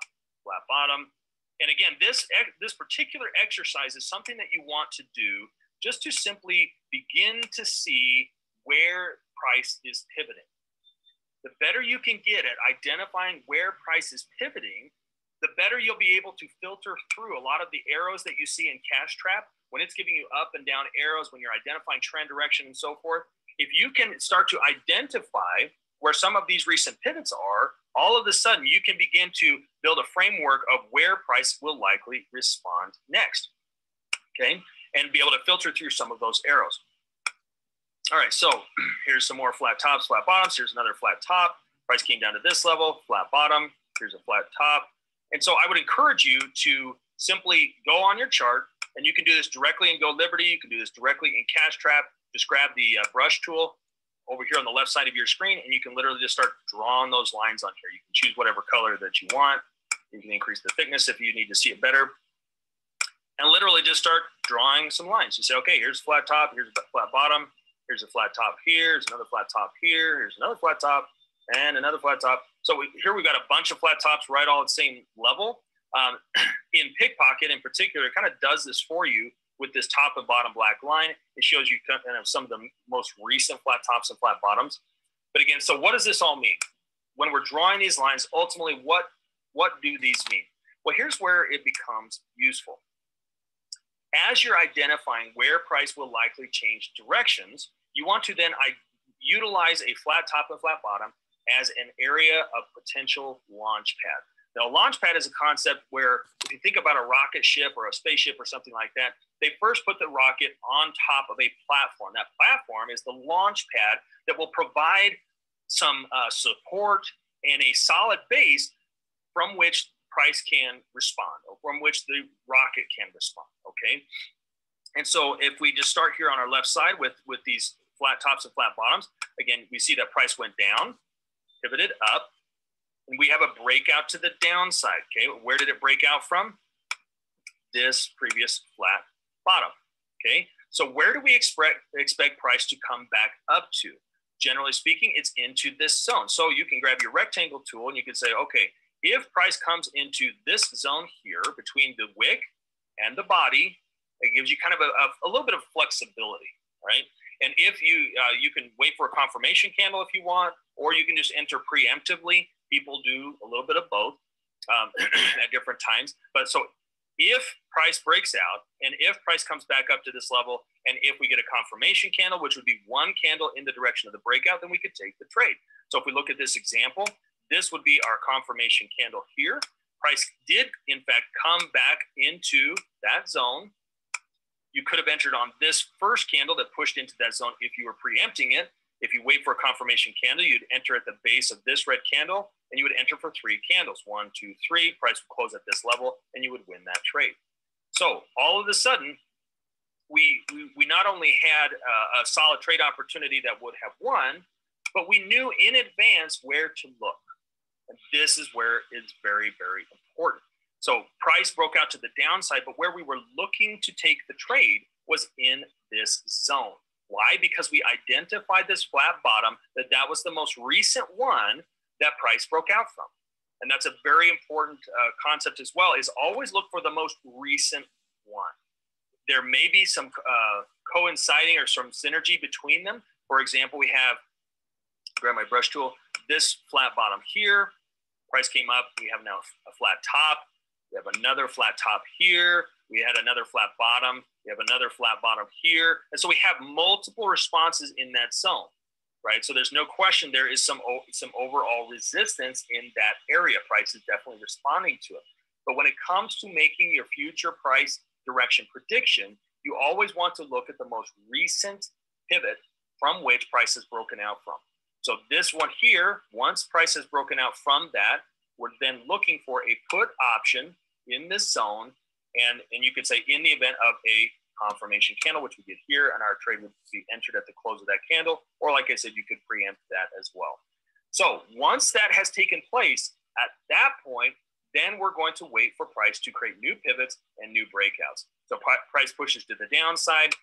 flat bottom. And again, this, this particular exercise is something that you want to do just to simply begin to see where price is pivoting. The better you can get at identifying where price is pivoting, the better you'll be able to filter through a lot of the arrows that you see in Cash Trap when it's giving you up and down arrows, when you're identifying trend direction and so forth, if you can start to identify where some of these recent pivots are, all of a sudden you can begin to build a framework of where price will likely respond next. Okay, and be able to filter through some of those arrows. All right, so here's some more flat tops, flat bottoms. Here's another flat top. Price came down to this level, flat bottom. Here's a flat top. And so I would encourage you to simply go on your chart, and you can do this directly in Go Liberty. You can do this directly in Cash Trap. Just grab the uh, brush tool over here on the left side of your screen, and you can literally just start drawing those lines on here. You can choose whatever color that you want. You can increase the thickness if you need to see it better. And literally just start drawing some lines. You say, okay, here's a flat top, here's a flat bottom, here's a flat top here, here's another flat top here, here's another flat top, and another flat top. So we, here we've got a bunch of flat tops right all at the same level. Um, in Pickpocket in particular, it kind of does this for you with this top and bottom black line. It shows you kind of some of the most recent flat tops and flat bottoms. But again, so what does this all mean? When we're drawing these lines, ultimately, what what do these mean? Well, here's where it becomes useful. as you're identifying where price will likely change directions, you want to then I, utilize a flat top and flat bottom as an area of potential launch pad. Now, launch pad is a concept where if you think about a rocket ship or a spaceship or something like that, they first put the rocket on top of a platform. That platform is the launch pad that will provide some uh, support and a solid base from which price can respond or from which the rocket can respond. Okay. And so if we just start here on our left side with, with these flat tops and flat bottoms, again, we see that price went down, pivoted up, we have a breakout to the downside. Okay. Where did it break out from? This previous flat bottom. Okay. So where do we expect, expect price to come back up to? Generally speaking, it's into this zone. So you can grab your rectangle tool and you can say, okay, if price comes into this zone here between the wick and the body, it gives you kind of a, a, a little bit of flexibility, right? And if you uh, you can wait for a confirmation candle if you want, or you can just enter preemptively. People do a little bit of both um, at different times. But so if price breaks out and if price comes back up to this level and if we get a confirmation candle which would be one candle in the direction of the breakout then we could take the trade so if we look at this example this would be our confirmation candle here. Price did, in fact, come back into that zone. You could have entered on this first candle that pushed into that zone if you were preempting it. If you wait for a confirmation candle, you'd enter at the base of this red candle and you would enter for three candles one, two, three. Price would close at this level and you would win that trade. So all of a sudden, we, we, we not only had a, a solid trade opportunity that would have won, but we knew in advance where to look. And this is where it's very, very important. So price broke out to the downside, but where we were looking to take the trade was in this zone. Why? Because we identified this flat bottom that that was the most recent one that price broke out from. And that's a very important uh, concept as well is always look for the most recent one. There may be some uh, coinciding or some synergy between them. For example, we have, grab my brush tool, this flat bottom here Price came up. We have now a flat top. We have another flat top here. We had another flat bottom. We have another flat bottom here. And so we have multiple responses in that zone, right? So there's no question there is some, some overall resistance in that area. Price is definitely responding to it. But when it comes to making your future price direction prediction, you always want to look at the most recent pivot from which price has broken out from. So this one here, once price has broken out from that, we're then looking for a put option in this zone. And, and you could say in the event of a confirmation candle, which we did here, and our trade would be entered at the close of that candle. Or like I said, you could preempt that as well. So once that has taken place, at that point, then we're going to wait for price to create new pivots and new breakouts. So price pushes to the downside.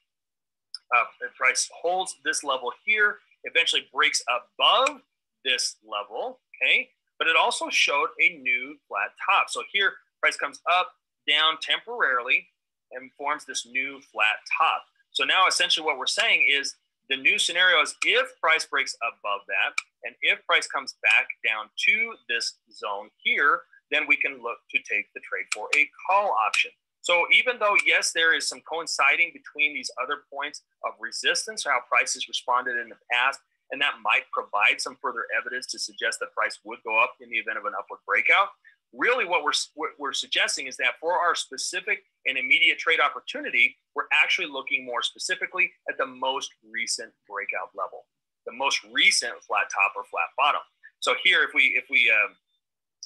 Uh, price holds this level here eventually breaks above this level, okay? But it also showed a new flat top. So here, price comes up, down temporarily, and forms this new flat top. So now essentially what we're saying is the new scenario is if price breaks above that, and if price comes back down to this zone here, then we can look to take the trade for a call option. So even though, yes, there is some coinciding between these other points of resistance, how prices responded in the past, and that might provide some further evidence to suggest that price would go up in the event of an upward breakout. Really, what we're, what we're suggesting is that for our specific and immediate trade opportunity, we're actually looking more specifically at the most recent breakout level, the most recent flat top or flat bottom. So here, if we if we um,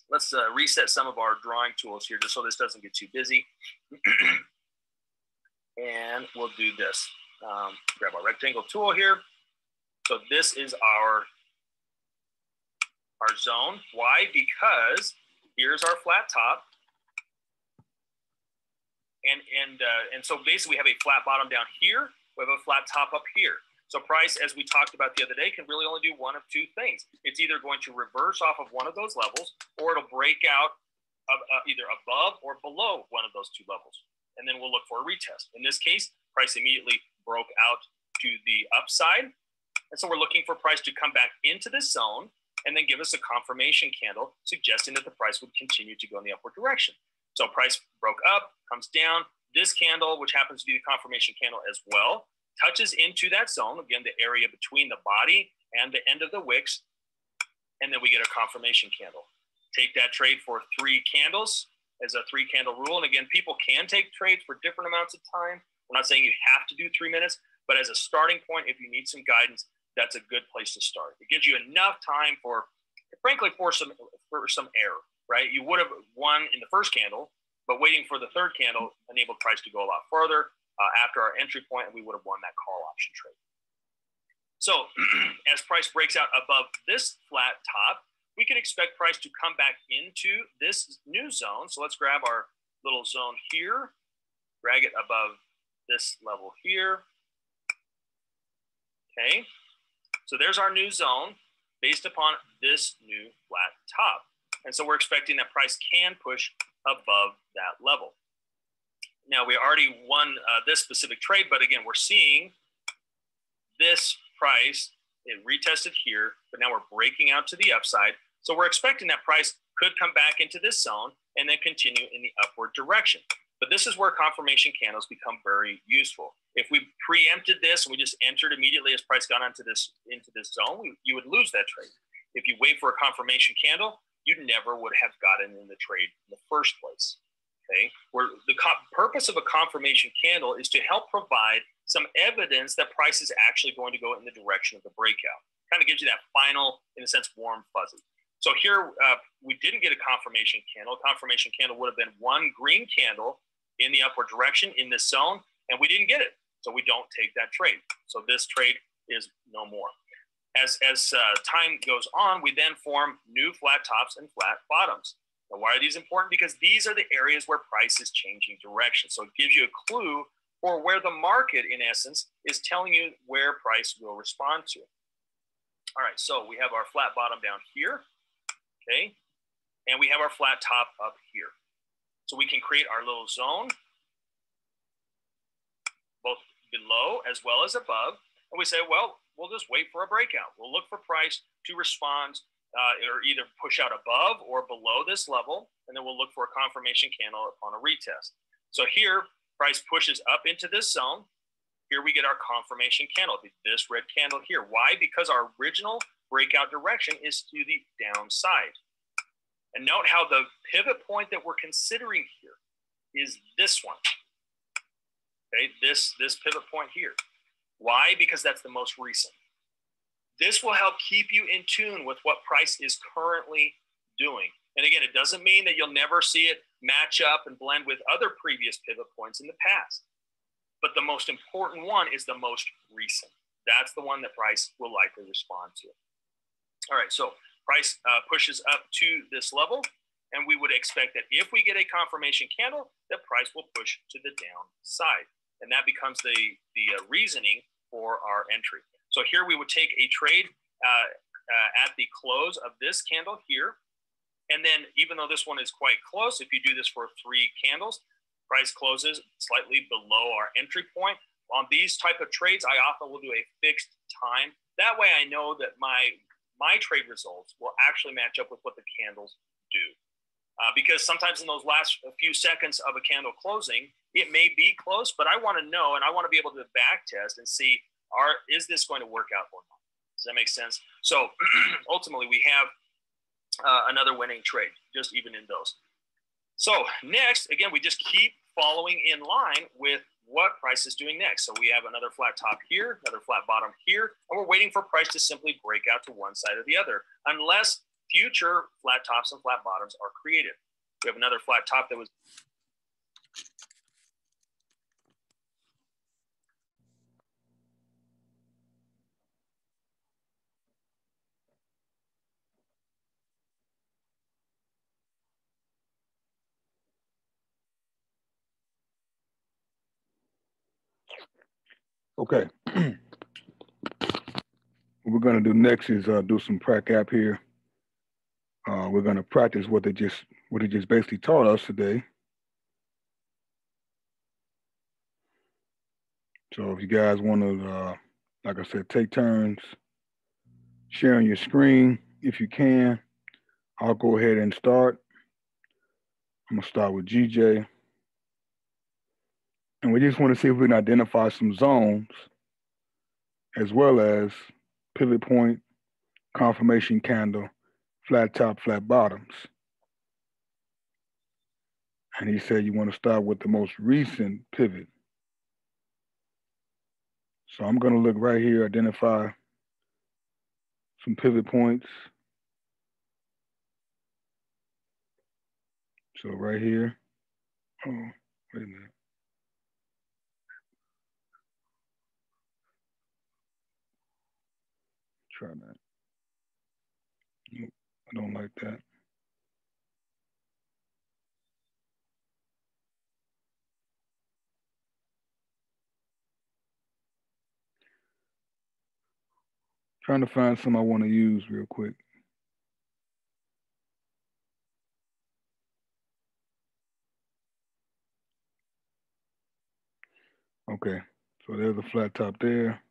let's uh, reset some of our drawing tools here just so this doesn't get too busy. and we'll do this. Um, grab our rectangle tool here. So this is our, our zone. Why? Because here's our flat top. And, and, uh, and so basically we have a flat bottom down here. We have a flat top up here. So price, as we talked about the other day, can really only do one of two things. It's either going to reverse off of one of those levels, or it'll break out of, uh, either above or below one of those two levels. And then we'll look for a retest. In this case, price immediately broke out to the upside. And so we're looking for price to come back into this zone and then give us a confirmation candle suggesting that the price would continue to go in the upward direction. So price broke up, comes down, this candle, which happens to be the confirmation candle as well, touches into that zone, again, the area between the body and the end of the wicks, and then we get a confirmation candle. Take that trade for three candles as a three candle rule. And again, people can take trades for different amounts of time. We're not saying you have to do three minutes, but as a starting point, if you need some guidance, that's a good place to start. It gives you enough time for, frankly, for some for some error, right? You would have won in the first candle, but waiting for the third candle enabled price to go a lot further uh, after our entry point, and we would have won that call option trade. So as price breaks out above this flat top, we can expect price to come back into this new zone. So let's grab our little zone here, drag it above this level here. Okay, so there's our new zone based upon this new flat top. And so we're expecting that price can push above that level. Now we already won uh, this specific trade, but again, we're seeing this price, it retested here, but now we're breaking out to the upside. So we're expecting that price could come back into this zone and then continue in the upward direction. But this is where confirmation candles become very useful. If we preempted this and we just entered immediately as price got onto this into this zone, you would lose that trade. If you wait for a confirmation candle, you never would have gotten in the trade in the first place. Okay, where the purpose of a confirmation candle is to help provide some evidence that price is actually going to go in the direction of the breakout. Kind of gives you that final, in a sense, warm fuzzy. So here uh, we didn't get a confirmation candle. Confirmation candle would have been one green candle in the upward direction in this zone, and we didn't get it. So we don't take that trade. So this trade is no more. As, as uh, time goes on, we then form new flat tops and flat bottoms. Now, why are these important? Because these are the areas where price is changing direction. So it gives you a clue for where the market, in essence, is telling you where price will respond to. All right, so we have our flat bottom down here, okay? And we have our flat top up here. So we can create our little zone, both below as well as above. And we say, well, we'll just wait for a breakout. We'll look for price to respond uh, or either push out above or below this level. And then we'll look for a confirmation candle upon a retest. So here, price pushes up into this zone. Here we get our confirmation candle, this red candle here. Why? Because our original breakout direction is to the downside. And note how the pivot point that we're considering here is this one. Okay, this, this pivot point here. Why? Because that's the most recent. This will help keep you in tune with what price is currently doing. And again, it doesn't mean that you'll never see it match up and blend with other previous pivot points in the past. But the most important one is the most recent. That's the one that price will likely respond to. All right, so price uh, pushes up to this level. And we would expect that if we get a confirmation candle, that price will push to the downside. And that becomes the, the uh, reasoning for our entry. So here we would take a trade uh, uh, at the close of this candle here. And then even though this one is quite close, if you do this for three candles, price closes slightly below our entry point. On these type of trades, I often will do a fixed time. That way I know that my my trade results will actually match up with what the candles do. Uh, because sometimes in those last few seconds of a candle closing, it may be close, but I want to know and I want to be able to back test and see are is this going to work out or not? Does that make sense? So ultimately, we have uh, another winning trade, just even in those. So next, again, we just keep following in line with what price is doing next. So we have another flat top here, another flat bottom here, and we're waiting for price to simply break out to one side or the other, unless future flat tops and flat bottoms are created. We have another flat top that was Okay. what we're gonna do next is uh, do some prac app here. Uh, we're gonna practice what they just what they just basically taught us today. So if you guys want to, uh, like I said, take turns sharing your screen if you can. I'll go ahead and start. I'm gonna start with GJ. And we just want to see if we can identify some zones as well as pivot point, confirmation candle, flat top, flat bottoms. And he said you want to start with the most recent pivot. So I'm going to look right here, identify some pivot points. So right here, oh, wait a minute. Try that. I don't like that. Trying to find some I want to use real quick. Okay, so there's a flat top there.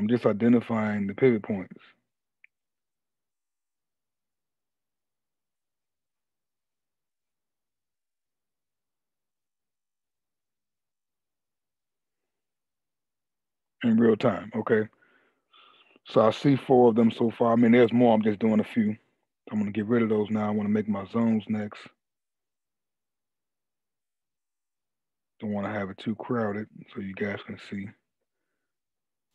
I'm just identifying the pivot points. In real time, okay. So I see four of them so far. I mean, there's more. I'm just doing a few. I'm gonna get rid of those now. I want to make my zones next. Don't want to have it too crowded so you guys can see.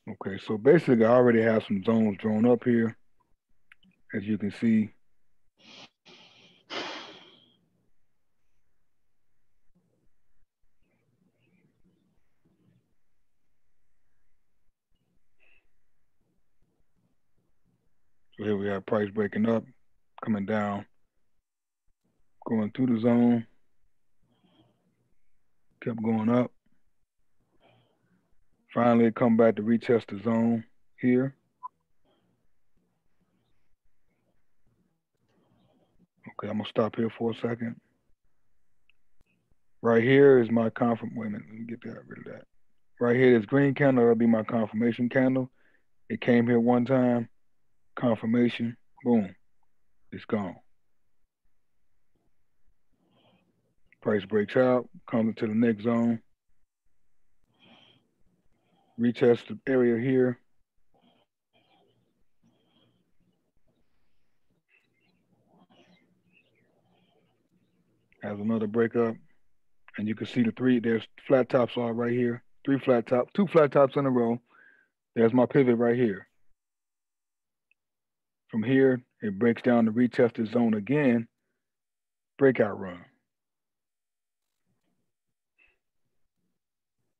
Okay, so basically I already have some zones drawn up here. As you can see. So here we have price breaking up, coming down, going through the zone, kept going up. Finally, come back to retest the zone here. Okay, I'm gonna stop here for a second. Right here is my confirm. Wait a minute, let me get that rid of that. Right here, this green candle, that'll be my confirmation candle. It came here one time, confirmation, boom, it's gone. Price breaks out, comes into the next zone. Retest the area here. Has another breakup. And you can see the three, there's flat tops all right here. Three flat tops, two flat tops in a row. There's my pivot right here. From here, it breaks down the retested zone again, breakout run.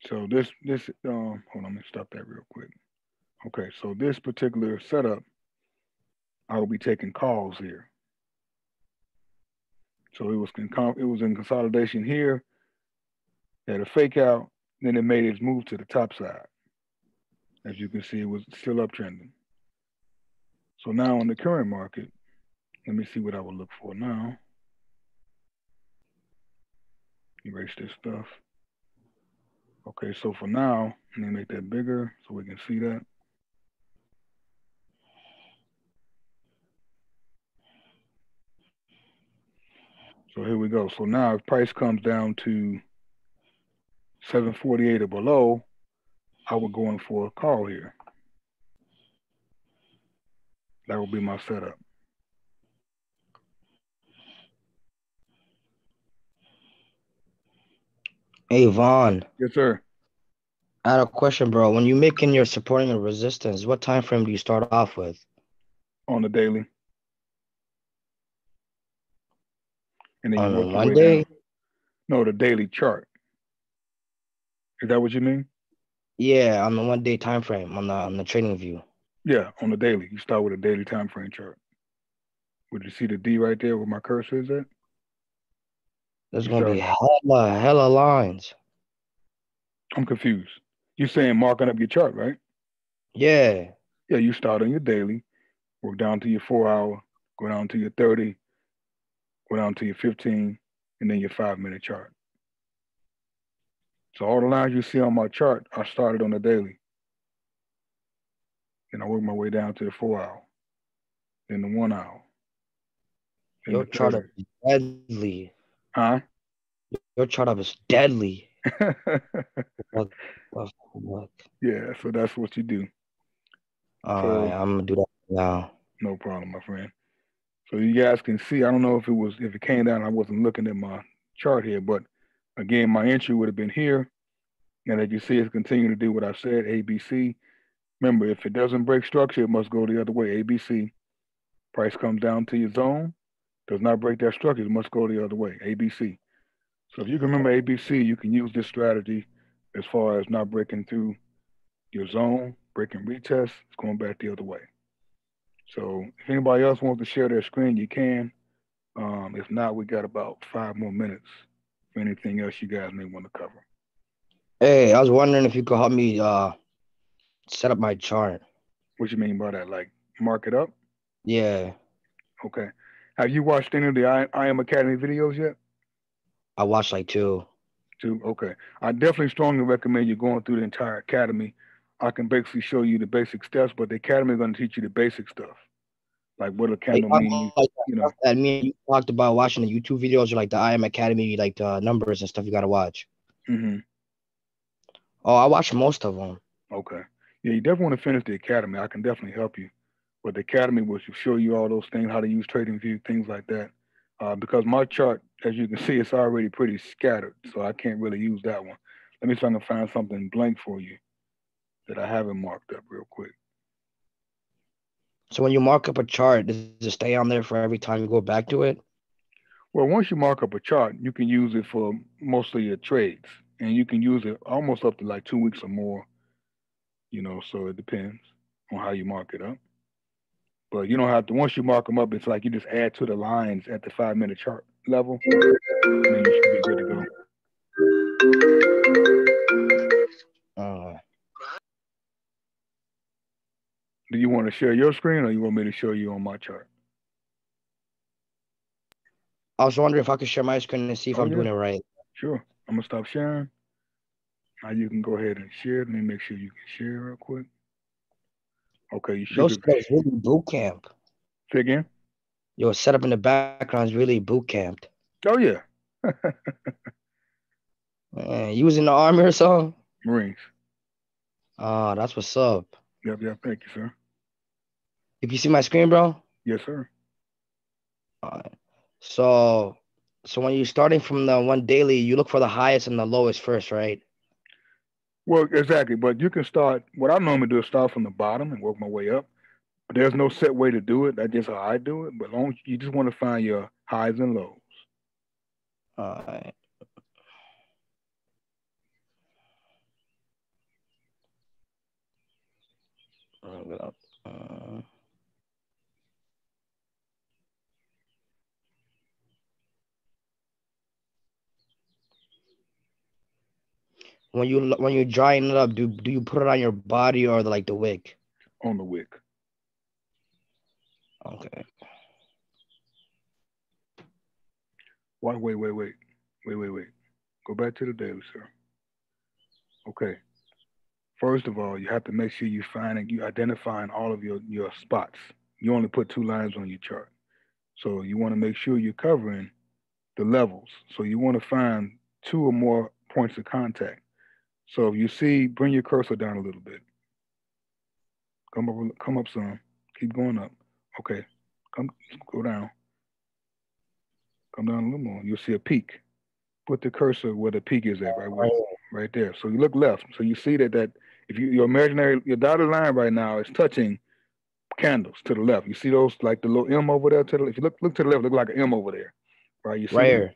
So this, this, um, hold on, let me stop that real quick. Okay, so this particular setup, I will be taking calls here. So it was in, it was in consolidation here, had a fake out, then it made its move to the top side. As you can see, it was still uptrending. So now on the current market, let me see what I would look for now. Erase this stuff. Okay, so for now, let me make that bigger so we can see that. So here we go. So now if price comes down to 748 or below, I would go in for a call here. That will be my setup. Hey Von. Yes, sir. I had a question, bro. When you making your supporting and resistance, what time frame do you start off with? On the daily. And then On you work your one day? No, the daily chart. Is that what you mean? Yeah, on the one day time frame on the on the trading view. Yeah, on the daily. You start with a daily time frame chart. Would you see the D right there where my cursor is at? There's gonna be hella hella lines. I'm confused. You're saying marking up your chart, right? Yeah. Yeah, you start on your daily, work down to your four hour, go down to your 30, go down to your 15, and then your five minute chart. So all the lines you see on my chart, I started on the daily. And I work my way down to the four hour. then the one hour. Your the chart up 30. is deadly. Huh? Your chart up is deadly. What the fuck? yeah, so that's what you do. All right, I'm gonna do that now. No problem, my friend. So you guys can see, I don't know if it was if it came down, I wasn't looking at my chart here, but again, my entry would have been here. And as you see, it's continuing to do what I said, ABC. Remember, if it doesn't break structure, it must go the other way, ABC. Price comes down to your zone, does not break that structure, it must go the other way, ABC. So if you can remember ABC, you can use this strategy as far as not breaking through your zone, breaking retest, it's going back the other way. So if anybody else wants to share their screen, you can. Um, if not, we got about five more minutes for anything else you guys may want to cover. Hey, I was wondering if you could help me uh set up my chart. What you mean by that? Like mark it up? Yeah, Okay. Have you watched any of the I, IM Academy videos yet? I watched like two. Two. Okay. I definitely strongly recommend you going through the entire academy. I can basically show you the basic steps, but the academy is going to teach you the basic stuff, like what a Like, candle I- means. like You know. I mean, you talked about watching the YouTube videos or like the IM Academy, like the numbers and stuff you gotta watch. Mm-hmm. Oh, I watched most of them. Okay. Yeah, you definitely want to finish the academy. I can definitely help you. But the academy will show you all those things, how to use TradingView, things like that. Uh, because my chart, as you can see, it's already pretty scattered, so I can't really use that one. Let me try can find something blank for you that I haven't marked up real quick. So when you mark up a chart, does it stay on there for every time you go back to it? Well, once you mark up a chart, you can use it for mostly your trades, and you can use it almost up to like two weeks or more. You know, so it depends on how you mark it up. But you don't have to. Once you mark them up, it's like you just add to the lines at the five minute chart level, and then you should be good to go. Uh, Do you want to share your screen, or you want me to show you on my chart? I was wondering if I could share my screen and see if Oh, I'm doing it right. Sure. I'm gonna stop sharing. Now you can go ahead and share. Let me make sure you can share real quick. Okay, you should. Those is really boot camp. Say again. Your setup in the background is really boot camped. Oh yeah. Man, you was in the army or something? Marines. Oh, that's what's up. Yep, yep. Thank you, sir. If you see my screen, bro. Yes, sir. Alright. So, so when you're starting from the one daily, you look for the highest and the lowest first, right? Well, exactly. But you can start. What I normally do is start from the bottom and work my way up. But there's no set way to do it. That's just how I do it. But long you just want to find your highs and lows. All right. I'm gonna, uh, When you when you drying it up, do do you put it on your body or the, like the wick? On the wick. Okay. Wait, wait, wait, wait, wait, wait, wait. Go back to the daily, sir. Okay. First of all, you have to make sure you find you identifying all of your your spots. You only put two lines on your chart, so you want to make sure you're covering the levels. So you want to find two or more points of contact. So if you see, bring your cursor down a little bit. Come up, come up some. Keep going up. Okay. Come, go down. Come down a little more. You'll see a peak. Put the cursor where the peak is at, right where, oh. right there. So you look left. So you see that that if you your imaginary your dotted line right now is touching candles to the left. You see those like the little M over there to the if you look look to the left, look like an M over there. Right? You see Right here.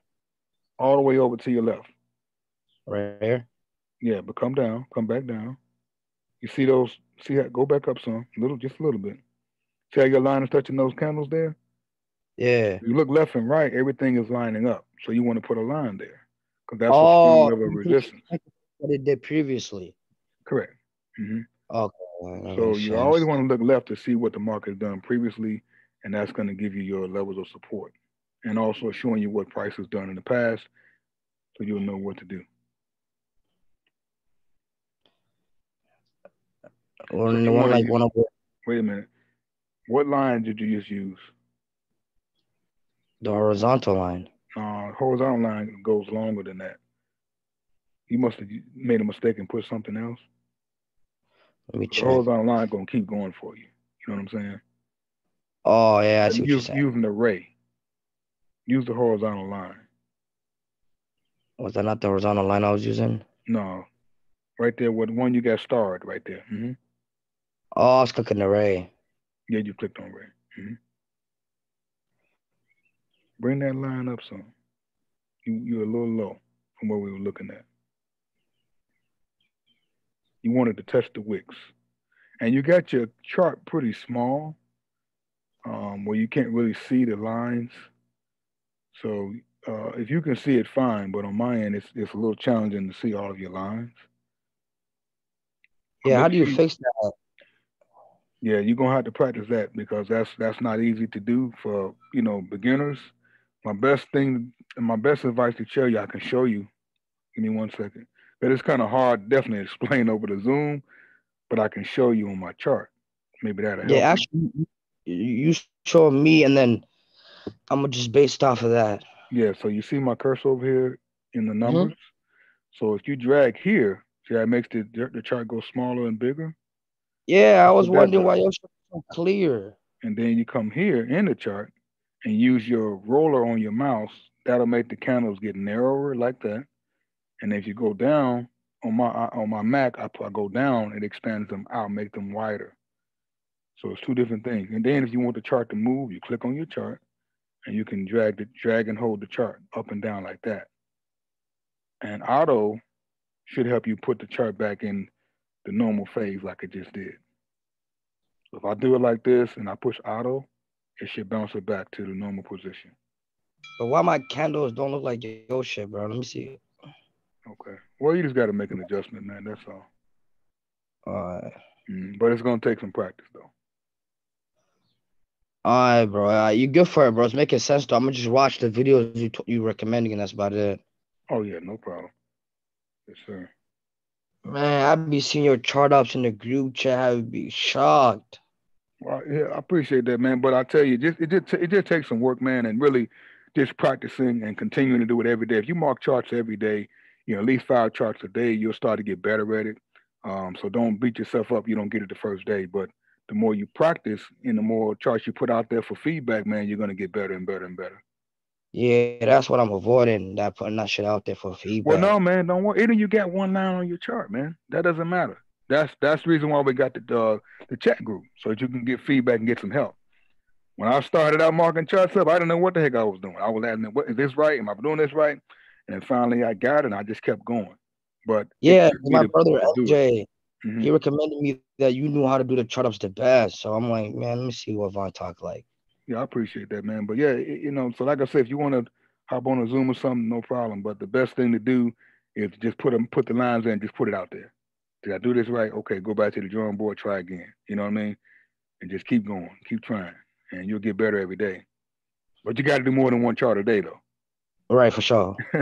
all the way over to your left. Right here. Yeah, but come down, come back down. You see those? See how? Go back up some, little, just a little bit. See how your line is touching those candles there? Yeah. You look left and right, everything is lining up. So you want to put a line there because that's Oh, strong level of resistance. what it did previously. Correct. hmm Okay. So you sense. always want to look left to see what the market has done previously, and that's going to give you your levels of support, and also showing you what price has done in the past, so you'll know what to do. Or So the one like one of the Wait a minute. What line did you just use? The horizontal line. Uh, horizontal line goes longer than that. You must have made a mistake and put something else. Let me The check. horizontal line gonna keep going for you. You know what I'm saying? Oh yeah, I see what you're Use, saying. using the ray. Use the horizontal line. Was that not the horizontal line I was using? No, right there. What one you got starred right there? hmm Oh, I was clicking the ray. Yeah, you clicked on ray. hmm Bring that line up some. You you're a little low from where we were looking at. You wanted to test the wicks, and you got your chart pretty small, um, where you can't really see the lines. So uh, if you can see it, fine. But on my end, it's it's a little challenging to see all of your lines. Yeah, how do you fix that? Yeah, you're gonna have to practice that because that's that's not easy to do for you know beginners. My best thing, and my best advice to tell you, I can show you. Give me one second, but it's kind of hard, definitely explain over the Zoom, but I can show you on my chart. Maybe that'll help. Yeah, actually, you show me, and then I'm gonna just based off of that. Yeah, so you see my cursor over here in Mm-hmm. the numbers. So if you drag here, see that makes the the chart go smaller and bigger. Yeah, I was wondering why yours was so clear. and then you come here in the chart and use your roller on your mouse. That'll make the candles get narrower like that. And if you go down on my on my Mac, I, I go down, it expands them out, make them wider. So it's two different things. And then if you want the chart to move, you click on your chart, and you can drag the drag and hold the chart up and down like that. And auto should help you put the chart back in the normal phase like it just did. So if I do it like this and I push auto, it should bounce it back to the normal position. But why my candles don't look like your shit, bro? Let me see. Okay. Well, you just got to make an adjustment, man. That's all. Alright. Mm, but it's gonna take some practice, though. Alright, bro. Uh, you good for it, bro. It's making sense, though. I'm gonna just watch the videos you t- you recommending, and that's about it. Oh yeah, no problem. Yes, sir. Man, I'd be seeing your chart ups in the group chat. I would be shocked. Well, yeah, I appreciate that, man. But I tell you, just it just it just takes some work, man, and really just practicing and continuing to do it every day. If you mark charts every day, you know, at least five charts a day, you'll start to get better at it. Um, so don't beat yourself up. You don't get it the first day, but the more you practice and the more charts you put out there for feedback, man, you're gonna get better and better and better. Yeah, that's what I'm avoiding. That putting that shit out there for feedback. Well, no, man, don't worry. Even you got one line on your chart, man. That doesn't matter. That's that's the reason why we got the uh, the chat group so that you can get feedback and get some help. When I started out marking charts up, I didn't know what the heck I was doing. I was asking, "What is this right? Am I doing this right?" And then finally, I got it, and I just kept going. But Yeah, my brother to do it. LJ, Mhm. he recommended me that you knew how to do the chart ups the best. So I'm like, man, let me see what Von talk like. Yeah, I appreciate that, man. But yeah, it- you know, so like I said, if you want to hop on a Zoom or something, no problem. But the best thing to do is just put them, put the lines in, just put it out there. Did I do this right? Okay, go back to the drawing board, try again. You know what I mean? And just keep going, keep trying, and you'll get better every day. But you got to do more than one chart a day, though. Right, for sure.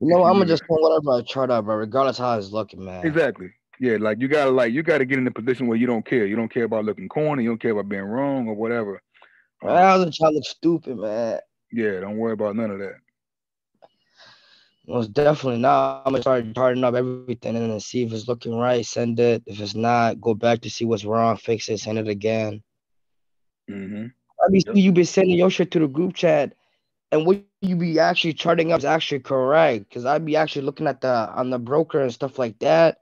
You know, I'm gonna just put whatever I chart out, but regardless how it's looking, man. Exactly. Yeah, like you gotta like you gotta get in a position where you don't care. You don't care about looking corny. You don't care about being wrong or whatever. I was trying to look stupid, man. Yeah, don't worry about none of that. Most definitely now. I'm gonna start charting up everything and then see if it's looking right. Send it. If it's not, go back to see what's wrong. Fix it. Send it again. Mm-hmm. I be see you been sending your shit to the group chat, and what you be actually charting up is actually correct. Cause I'd be actually looking at the on the broker and stuff like that.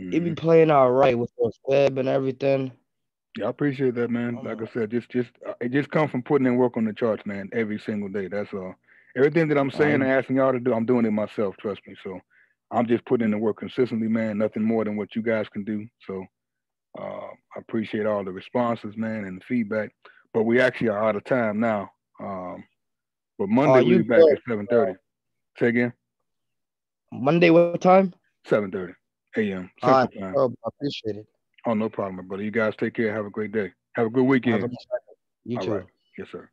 It Mm-hmm. be playing all right with the web and everything. Yeah, I appreciate that, man. Like I said, just just uh, it just comes from putting in work on the charts, man, every single day. That's all. Everything that I'm saying Um, and asking y'all to do, I'm doing it myself. Trust me. So I'm just putting in the work consistently, man. Nothing more than what you guys can do. So uh, I appreciate all the responses, man, and the feedback. But we actually are out of time now. Um, but Monday we'll be back at seven thirty. Say again. Monday, what time? Seven thirty a.m. All right, Central time. bro, I appreciate it. Oh, no problem, my brother. You guys take care. Have a great day. Have a good weekend. A night. You All too. right. Yes, sir.